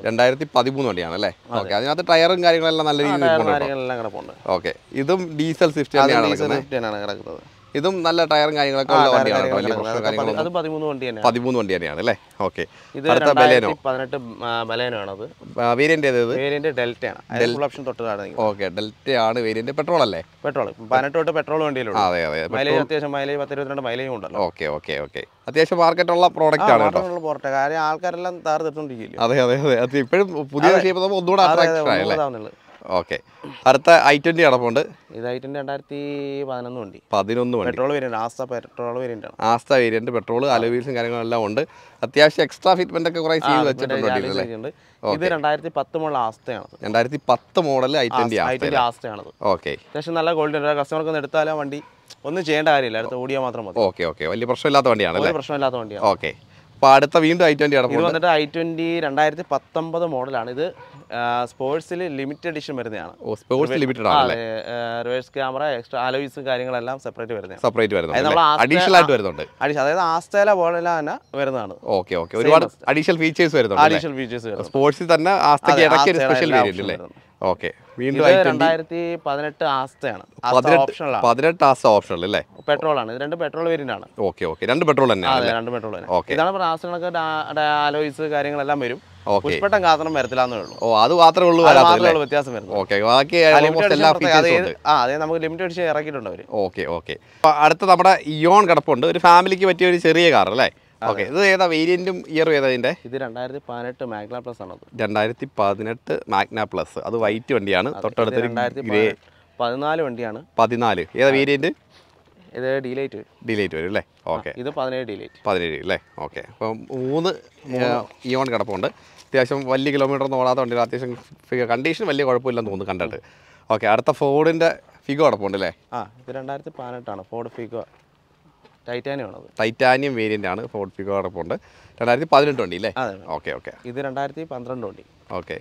രണ്ടായിരത്തി പതിമൂന്ന് വണ്ടിയാണ് അല്ലേ? ഓക്കെ അതിനകത്ത് ടയറും കാര്യങ്ങളെല്ലാം നല്ല രീതിയിൽ ഓക്കെ ഇതും ഡീസൽ സ്വിഫ്റ്റ് തന്നെയാണ് കിടക്കുന്നത്. ഇതും നല്ല ടയറും കാര്യങ്ങളൊക്കെ ഉള്ള വണ്ടിയാണ് വലിയ. പ്രശ്നം കാര്യങ്ങളൊന്നും പതിമൂന്ന് വണ്ടി തന്നെയാണ്. പതിമൂന്ന് വണ്ടി തന്നെയാണ് അല്ലേ? ഓക്കെ. അടുത്ത ബലേനോ? പതിനെട്ട് ബലേനോ ആണത് വേരിയന്റ് ഏത് വേരിയന്റ് ഡെൽറ്റ ആണ് അതിന് ഫുൾ ഓപ്ഷൻ തൊട്ട് താഴെ നിൽക്കുന്നത് ഓക്കെ ഡെൽറ്റ ആണ് വേരിയന്റ്. പെട്രോൾ അല്ലേ? പെട്രോൾ പതിനെട്ട് തൊട്ട് പെട്രോൾ വണ്ടിയിലുള്ളൂ. അതെ അതെ മൈലേജ് അത്യാവശ്യം മൈലേജ് പത്ത് ഇരുപത്തിരണ്ട് മൈലേജ് ഉണ്ടല്ലോ. Okay okay okay. അത്യാവശ്യം മാർക്കറ്റ് ഉള്ള പ്രോഡക്റ്റ് ആണ് കേട്ടോ. പോരട്ടെ കാര്യം ആൾക്കാരെല്ലാം താർ തീർത്തോണ്ടിരിക്കില്ല അതെ അതെ അതെ. അത് ഇപ്പോഴും പുതിയ ഒന്നുകൂടെ അട്രാക്ഷൻ ആയി അല്ലേ? ഓക്കെ. അടുത്ത ഐ ട്വന്റി കിടപ്പുണ്ട് ട്വന്റി രണ്ടായിരത്തി പതിനൊന്ന് വണ്ടി. പതിനൊന്ന് വണ്ടി. Petrol variant Asta petrol variant ആണ്. ആസ്ത വേരിയന്റ് പെട്രോൾ അലോവീൽസും കാര്യങ്ങളെല്ലാം ഉണ്ട്. അത്യാവശ്യം എക്സ്ട്രാ ഫിറ്റ്മെന്റ് ഒക്കെ കുറെ ചെയ്ത് വെച്ചിട്ടുണ്ട് ഇത് രണ്ടായിരത്തി പത്ത് മോഡൽ ആസ്തയാണ് രണ്ടായിരത്തി പത്ത് model i twenty i twenty ആസ്തയാണത്. Okay. അത്യാവശ്യം നല്ല ഉണ്ട്. കസ്റ്റമർക്ക് ഒന്ന് എടുത്താലും വണ്ടി ഒന്നും ചെയ്യേണ്ട കാര്യമില്ല. അടുത്ത് ഓടിയാൽ മാത്രം മതി. Okay okay. വലിയ പ്രശ്നമില്ലാത്ത വണ്ടിയാണ് പ്രശ്നമില്ലാത്ത വണ്ടിയാണ്. ഓക്കെ. അപ്പോൾ അടുത്ത വീണ്ടും ഐ ട്വന്റി ഇത് വന്നിട്ട് ഐ ട്വന്റി രണ്ടായിരത്തി പത്തൊമ്പത് മോഡലാണ്. ഇത് സ്പോർട്സിൽ ലിമിറ്റഡ് എഡിഷൻ വരുന്നതാണ്. സ്പോർട്സ് ലിമിറ്റഡ് ആണ് റിവേഴ്സ് ക്യാമറ എക്സ്ട്രാ അലോയിസും കാര്യങ്ങളെല്ലാം സെപ്പറേറ്റ് വരുന്നത് സെപ്പറേറ്റ് വരുന്നത് അഡീഷണൽ ആയിട്ട് വരുന്നുണ്ട്. അതായത് ആസ്തേല പോലെ തന്നെ വരുന്നതാണ്. Okay okay. ഒരുപാട് അഡീഷണൽ ഫീച്ചേഴ്സ് വരുന്നുണ്ട് അഡീഷണൽ ഫീച്ചേഴ്സ് സ്പോർട്സിൽ തന്നെ ആസ്തയ്ക്ക് ഇടയ്ക്ക് ഒരു സ്പെഷ്യൽ വേരിയന്റ് അല്ലേ ഓക്കെ. വീണ്ടും രണ്ടായിരത്തി പതിനെട്ട് ആസ്തയാണ് ആസ്ത പതിനെട്ട് ആസ്ത ഓപ്ഷണൽ അല്ലേ? പെട്രോൾ ആണ് ഇത് രണ്ട് പെട്രോൾ വേരിയന്റ് ആണ് ഓക്കെ ഓക്കെ. രണ്ട് പെട്രോൾ തന്നെയാണ് അതെ രണ്ട് പെട്രോൾ തന്നെ. ഇതാണ് ആസ്തകളൊക്കെ ആലോയിസ് കാര്യങ്ങളെല്ലാം വരും. പുഷ്പട്ടം കാത്തണം വരത്തില്ലാന്നേ ഉള്ളൂ. ഓ അത് മാത്രമേ ഉള്ളൂ മാത്രമേ ഉള്ളൂ വ്യത്യാസം വരുന്നത്. അതെ നമുക്ക് ലിമിറ്റ് അടിച്ച് ഇറക്കിയിട്ടുണ്ട് അവർ ഓക്കെ ഓക്കെ അടുത്ത നമ്മുടെ ഇയോൺ കിടപ്പുണ്ട്. ഒരു ഫാമിലിക്ക് പറ്റിയ ഒരു ചെറിയ കാർ അല്ലേ? ഓക്കെ ഇത് ഏതാ വേരിയന്റും ഇയറും ഏതാ ഇതിന്റെ? ഇത് രണ്ടായിരത്തി പതിനെട്ട് മാഗ്ന പ്ലസ് ആണത് രണ്ടായിരത്തി പതിനെട്ട് മാഗ്ന പ്ലസ് അത് വൈറ്റ് വണ്ടിയാണ് തൊട്ടടുത്ത് ഗ്രേ പതിനാല് വണ്ടിയാണ്. പതിനാല്. ഏതാ വേരിയന്റ് ഇത് ഡിലൈറ്റ് ഡിലേറ്റ് വരും അല്ലേ? ഓക്കെ ഇത് പതിനേഴ് ഡിലൈറ്റ് പതിനേഴ് അല്ലേ? ഓക്കെ അപ്പം മൂന്ന് ഇയോൺ കിടപ്പുണ്ട്. അത്യാവശ്യം വലിയ കിലോമീറ്റർ ഒന്നും ഓടാത്ത വണ്ടികൾ അത്യാവശ്യം കണ്ടീഷൻ വലിയ കുഴപ്പമില്ലെന്ന് തോന്നുന്നു കണ്ടിട്ട്. ഓക്കെ അടുത്ത ഫോർഡിന്റെ ഫിഗോ അടപ്പുണ്ട് അല്ലേ ആ ഇത് രണ്ടായിരത്തി പതിനെട്ടാണ് ഫോർഡ് ഫിഗോ. ടൈറ്റാനിയം ആണ് ടൈറ്റാനിയം വേരിയന്റ് ആണ് ഫോർഡ് ഫിഗോ അടപ്പുണ്ട് രണ്ടായിരത്തി പതിനെട്ട് വണ്ടി അല്ലേ? ഓക്കെ ഓക്കെ ഇത് രണ്ടായിരത്തി പന്ത്രണ്ട് വണ്ടി. ഓക്കെ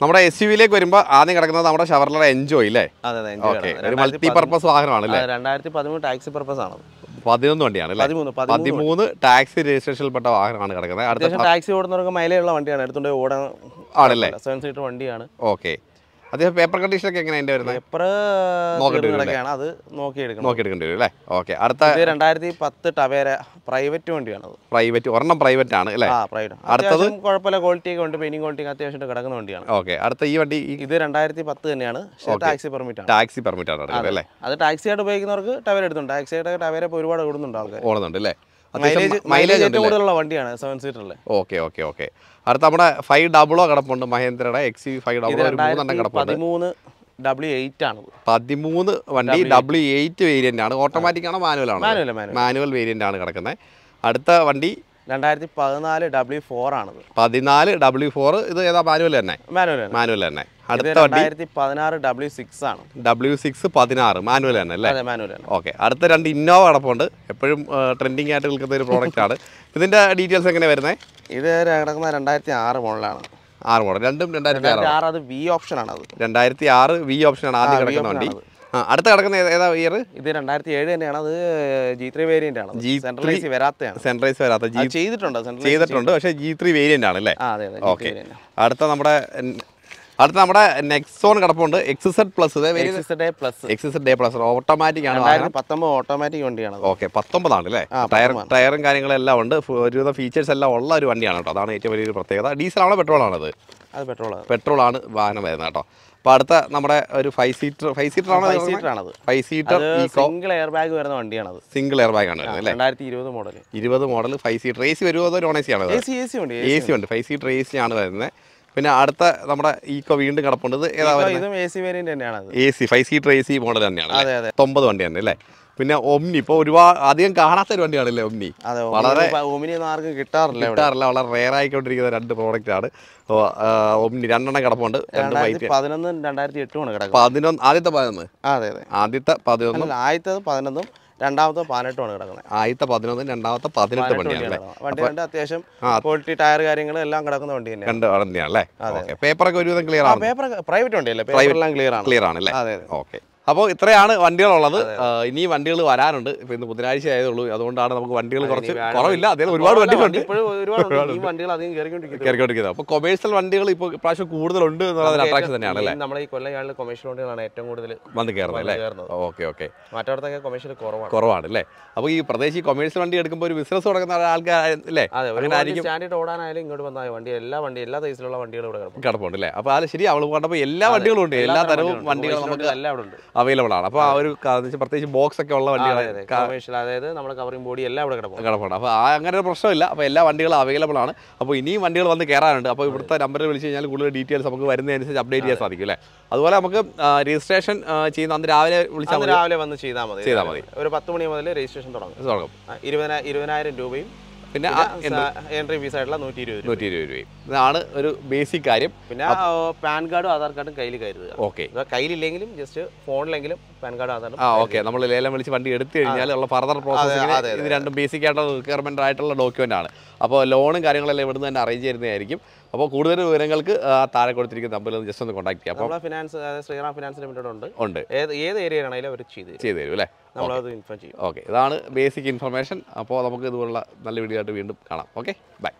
നമ്മുടെ എസ് യു വിയിലേക്ക് വരുമ്പോൾ ആദ്യം കിടക്കുന്നത് നമ്മുടെ ഷവർലർ എൻജോയ് അല്ലേ? അതെ അതെ ഓക്കെ ഒരു മൾട്ടി പർപ്പസ് വാഹനമാണ് അല്ലേ രണ്ടായിരത്തി പതിമൂന്ന് ടാക്സി പർപ്പസ് ആണ് പതിനൊന്ന് വണ്ടിയാണ് പതിമൂന്ന് ടാക്സി രജിസ്ട്രേഷനിൽപ്പെട്ട വാഹനമാണ് കിടക്കുന്നത്. ടാക്സി ഓടുന്നവർക്ക് മൈലേജുള്ള വണ്ടിയാണ്. എടുത്തുകൊണ്ട് ഓടാൻ ആണല്ലേ? സെവൻ സീറ്റർ വണ്ടിയാണ്. ഓക്കെ. അതേ പേപ്പർ കണ്ടീഷനൊക്കെ എങ്ങനെയാണ് എന്റെ വരുന്നത്? പേപ്പർ നോക്കേണ്ടി വരും അത് നോക്കിയെടുക്കണം. നോക്കി എടുക്കേണ്ടി വരും അല്ലേ? ഓക്കെ അടുത്ത രണ്ടായിരത്തി പത്ത് ടവേര പ്രൈവറ്റ് വണ്ടിയാണ് പ്രൈവറ്റ് ഒരെണ്ണം പ്രൈവറ്റ് ആണ് അല്ലേ? അടുത്തത്? കുഴപ്പമില്ല ക്വാളിറ്റി ഒക്കെ ഉണ്ട് പെയിന്റിംഗ് ക്വാളിറ്റി അത്യാവശ്യം കിടക്കുന്ന വണ്ടിയാണ്. ഓക്കെ അടുത്ത ഈ വണ്ടി ഇത് രണ്ടായിരത്തി പത്ത് തന്നെയാണ് ടാക്സി പെർമിറ്റ് ആണ്. ടാക്സി പെർമിറ്റ് ആണ് അല്ലേ? അത് ടാക്സി ആയിട്ട് ഉപയോഗിക്കുന്നവർക്ക് ടവേര എടുത്തുണ്ട് ടാക്സി ആയിട്ട് ടവേര ഒരുപാട് ഓടുന്നുണ്ട് ആൾക്കാർ ഓടുന്നുണ്ട് അല്ലേ? മൈലേജ് ഏറ്റവും കൂടുതലുള്ള വണ്ടിയാണ് സെവൻ സീറ്ററിലെ ഓക്കെ ഓക്കെ ഓക്കെ. അടുത്ത നമ്മുടെ ഫൈവ് ഡബിളോ കിടപ്പുണ്ട് മഹേന്ദ്രയുടെ എക്സ് ഫൈവ് ഡബിളോ ഒരു മൂന്നെണ്ണം കിടപ്പുണ്ട്. പതിമൂന്ന് ഡബ്ല്യു എയ്റ്റ് ആണ്. പതിമൂന്ന് വണ്ടി ഡബ്ല്യു എയ്റ്റ് വേരിയന്റ് ആണ്. ഓട്ടോമാറ്റിക് ആണോ മാനുവൽ ആണോ? മാനുവൽ വേരിയന്റ് ആണ് കിടക്കുന്നത്. അടുത്ത വണ്ടി? രണ്ടായിരത്തി പതിനാല് ഡബ്ല്യു ഫോർ ആണ് പതിനാല് ഡബ്ല്യു ഫോർ ഇത് ഏതാ മാനുവൽ തന്നെ? മാനുവൽ തന്നെ. അടുത്ത വണ്ടി? രണ്ടായിരത്തി പതിനാറ് ഡബ്ല്യു സിക്സ് ആണ്. ഡബ്ല്യു സിക്സ് പതിനാറ് മാനുവൽ ആണ് അല്ലേ? മാനുവൽ ആണ് ഓക്കെ അടുത്ത രണ്ട് ഇന്നോവ കിടപ്പുണ്ട്. എപ്പോഴും ട്രെൻഡിങ് ആയിട്ട് നിൽക്കുന്ന ഒരു പ്രോഡക്റ്റ് ആണ്. ഇതിന്റെ ഡീറ്റെയിൽസ് എങ്ങനെ വരുന്നത് ഇത് കിടക്കുന്ന രണ്ടായിരത്തി ആറ് മോഡലാണ് ആറ് മോഡൽ രണ്ടും രണ്ടായിരത്തി ആറ് അത് വി ഓപ്ഷൻ ആണ് അത്. രണ്ടായിരത്തി ആറ് വി ഓപ്ഷനാണ് ആദ്യം ആ, കിടക്കുന്ന വണ്ടി. അടുത്ത കിടക്കുന്ന ഏതാ- ഇയർ ഇത് രണ്ടായിരത്തി ഏഴ് തന്നെയാണ് അത് ജി ത്രീ വേരിയന്റ് ആണ് G3 സെൻട്രലൈസ് വരാത്തതാണ് സെൻട്രലൈസ് വരാത്ത ജി ചെയ്തിട്ടുണ്ട് ചെയ്തിട്ടുണ്ട് പക്ഷേ ജി ത്രീ വേരിയന്റ് ആണ് അല്ലേ? ഓക്കെ. അടുത്ത നമ്മുടെ അടുത്ത നമ്മുടെ നെക്സോൺ കിടപ്പുണ്ട്. എക്സിസെഡ് പ്ലസ് എക്സിസെഡ് ഡേ പ്ലസ് ഓട്ടോമാറ്റിക് ആണ് പത്തൊമ്പത് ഓട്ടോമാറ്റിക് വണ്ടിയാണ് ഓക്കെ പത്തൊമ്പതാണ് അല്ലേ? ടയർ ടയറും കാര്യങ്ങളും എല്ലാം ഉണ്ട്. ഒരുവിധ ഫീച്ചേഴ്സ് എല്ലാം ഉള്ള ഒരു വണ്ടിയാണ് കേട്ടോ. അതാണ് ഏറ്റവും വലിയൊരു പ്രത്യേകത. ഡീസൽ ആണോ പെട്രോൾ ആണത് അത്? പെട്രോൾ പെട്രോൾ ആണ്. വാഹനം വരുന്നത് കേട്ടോ. അപ്പോൾ അടുത്ത നമ്മുടെ ഒരു ഫൈവ് സീറ്റർ ഫൈവ് സീറ്റർ ആണ് ഫൈവ് സീറ്റർ ആണത് five seater single air bag വരുന്ന വണ്ടിയാണത് സിംഗിൾ എയർ ബാഗ് ആണ് രണ്ടായിരത്തി ഇരുപത് മോഡൽ ഇരുപത് model five seater A C വരുമോ അതോ നോൺ എ സി ആണ് എ സി ഉണ്ട് എ സി ഉണ്ട്. ഫൈവ് സീറ്റർ എ സി ആണ് വരുന്നത്. പിന്നെ അടുത്ത നമ്മുടെ ഈക്കോ വീണ്ടും കിടപ്പുണ്ട്. ഇത് ഏതാ എ സി വേരിയന്റ് തന്നെയാണ് അത് A C five seater A C model തന്നെയാണ് തൊമ്പത് വണ്ടി തന്നെ അല്ലേ? പിന്നെ ഒമ്നി ഇപ്പൊ ഒരുപാട് അധികം കാണാത്ത ഒരു വണ്ടിയാണല്ലേ ഒമ്നി? വളരെ- ആർക്കും കിട്ടാറില്ല കിട്ടാറില്ല വളരെ റെയർ ആയിക്കൊണ്ടിരിക്കുന്ന രണ്ട് പ്രോഡക്റ്റ് ആണ്. ഒമ്നി രണ്ടെണ്ണം കിടപ്പുണ്ട് പതിനൊന്നും രണ്ടായിരത്തി എട്ടുമാണ് കിടക്കുന്നത്. പതിനൊന്ന് ആദ്യത്തെ പതിനൊന്ന്? ആ, അതെ അതെ. ആദ്യത്തെ പതിനൊന്നും. അല്ല ആദ്യത്തത് പതിനൊന്നും രണ്ടാമത്തെ പതിനെട്ടുമാണ് കിടക്കുന്നത്. ആദ്യത്തെ പതിനൊന്നും രണ്ടാമത്തെ പതിനെട്ട് വണ്ടിയാണ് വണ്ടി കണ്ട് അത്യാവശ്യം ക്വാളിറ്റി ടയർ കാര്യങ്ങൾ എല്ലാം കിടക്കുന്ന വണ്ടി തന്നെയാണ്. രണ്ട് വണ്ടിയാണല്ലേ ഓക്കെ പേപ്പറൊക്കെ ഒരുവിധം ക്ലിയർ ആണ്? പേപ്പർ പ്രൈവറ്റ് വണ്ടിയല്ലേ? പേപ്പർ എല്ലാം ക്ലിയർ ആണ്. ക്ലിയർ ആണല്ലേ? അല്ലേ ഓക്കെ അപ്പോൾ ഇത്രയാണ് വണ്ടികളുള്ളത്. ഇനിയും ഇനി വണ്ടികൾ വരാനുണ്ട്. ഇപ്പൊ ഇന്ന് ബുധനാഴ്ച ആയതുള്ളൂ. അതുകൊണ്ടാണ് നമുക്ക് വണ്ടികൾ കുറച്ച് കുറവില്ല. അതേ ഒരുപാട് വണ്ടികളുണ്ട്. കയറിക്കൊണ്ടിരിക്കുന്നത് അപ്പോൾ കൊമേഴ്സ്യൽ വണ്ടികൾ ഇപ്പോൾ ഇപ്രാവശ്യം കൂടുതലുണ്ട് എന്നുള്ളത് അട്രാക്ഷൻ തന്നെയാണ് അല്ലേ നമ്മുടെ ഈ കൊല്ലം കൊമേഴ്സ്യൽ വണ്ടികളാണ് ഏറ്റവും കൂടുതൽ വന്ന് കയറുന്നത് അല്ലേ? Okay okay. മറ്റവിടത്തൊക്കെ കൊമേഴ്സ്യൽ കുറവാണ്. കുറവാണ് അല്ലേ അപ്പോൾ ഈ പ്രദേശി ഈ കൊമേഴ്സ്യൽ വണ്ടി എടുക്കുമ്പോൾ ഒരു ബിസിനസ് തുടങ്ങുന്ന ആൾക്കാർ അല്ലേ? സ്റ്റാൻഡേർഡ് ഓടാനായാലും ഇങ്ങോട്ട് വന്നാൽ വണ്ടി എല്ലാ വണ്ടി എല്ലാ സൈസിലുള്ള വണ്ടികളും ഇവിടെ കിടപ്പുണ്ട്. അല്ലേ? അപ്പോൾ അത് ശരി അവൾ കണ്ടപ്പോൾ എല്ലാ വണ്ടികളും ഉണ്ട്. എല്ലാ തരവും വണ്ടികളും നമുക്ക് എല്ലാം അവിടെ ഉണ്ട് അവൈലബിൾ ആണ്. അപ്പോൾ ആ ഒരു പ്രത്യേകിച്ച് ബോക്സ് ഒക്കെ ഉള്ള വണ്ടികൾ അതെ അതായത് നമ്മുടെ കവറിംഗ് ബോഡി എല്ലാം ഇവിടെ കിടക്കും കിടപ്പുണ്ട്. അപ്പോൾ ആ അങ്ങനെ ഒരു പ്രശ്നമില്ല. അപ്പോൾ എല്ലാ വണ്ടികളും അവൈലബിൾ ആണ്. അപ്പോൾ ഇനിയും വണ്ടികൾ വന്ന് കയറാനുണ്ട് അപ്പോൾ ഇവിടുത്തെ നമ്പറിൽ വിളിച്ചു കഴിഞ്ഞാൽ കൂടുതൽ ഡീറ്റെയിൽസ് നമുക്ക് വരുന്നതനുസരിച്ച് അപ്ഡേറ്റ് ചെയ്യാൻ സാധിക്കും അല്ലേ? അതുപോലെ നമുക്ക് രജിസ്ട്രേഷൻ ചെയ്യുന്ന അന്ന് രാവിലെ വിളിച്ചാൽ രാവിലെ വന്ന് ചെയ്താൽ മതി. ചെയ്താൽ മതി. ഒരു പത്ത് മണി മുതൽ രജിസ്ട്രേഷൻ തുടങ്ങും. തുടങ്ങും. ഇരുപതിനായിരം രൂപയും പിന്നെ എൻട്രി ഫീസ് ആയിട്ടുള്ള നൂറ്റി ഇരുപത് രൂപ. നൂറ്റി ഇരുപത് രൂപയും. ഇതാണ് ഒരു ബേസിക് കാര്യം. പിന്നെ പാൻ കാർഡും ആധാർ കാർഡും കയ്യിൽ കരുതുക. ഓക്കെ. കയ്യിലില്ലെങ്കിലും ജസ്റ്റ് ഫോണിലെങ്കിലും പാൻ കാർഡും ആധാർ ആ ഓക്കെ. നമ്മൾ ലേലം വിളിച്ച് വണ്ടി എടുത്തു കഴിഞ്ഞാൽ ഉള്ള ഫർദർ പ്രോസസ്സിംഗ് ഇത് രണ്ടും ബേസിക് ആയിട്ടുള്ള റിക്വയർമെന്റ് ആയിട്ടുള്ള ഡോക്യുമെന്റ് ആണ്. അപ്പോൾ ലോണും കാര്യങ്ങളെല്ലാം ഇവിടുന്ന് തന്നെ അറേഞ്ച് ചെയ്യുന്നതായിരിക്കും അപ്പോൾ കൂടുതൽ വിവരങ്ങൾക്ക് താഴെ കൊടുത്തിരിക്കുന്ന നമ്പറിൽ ജസ്റ്റ് ഒന്ന് കോൺടാക്ട് ചെയ്യാം. അപ്പോൾ ഫിനാൻസ് ശ്രീറാം ഫിനാൻസ് ലിമിറ്റഡ് ഉണ്ട്. ഉണ്ട്. ഏത് ഏത് ഏരിയയിലാണെങ്കിലും അവർ ചെയ്ത് ചെയ്തു തരും അല്ലേ? നമ്മളത് ഇൻഫോം ചെയ്യും. ഓക്കെ. ഇതാണ് ബേസിക് ഇൻഫർമേഷൻ അപ്പോൾ നമുക്ക് ഇതുപോലുള്ള നല്ല വീഡിയോ ആയിട്ട് വീണ്ടും കാണാം. ഓക്കെ? ബൈ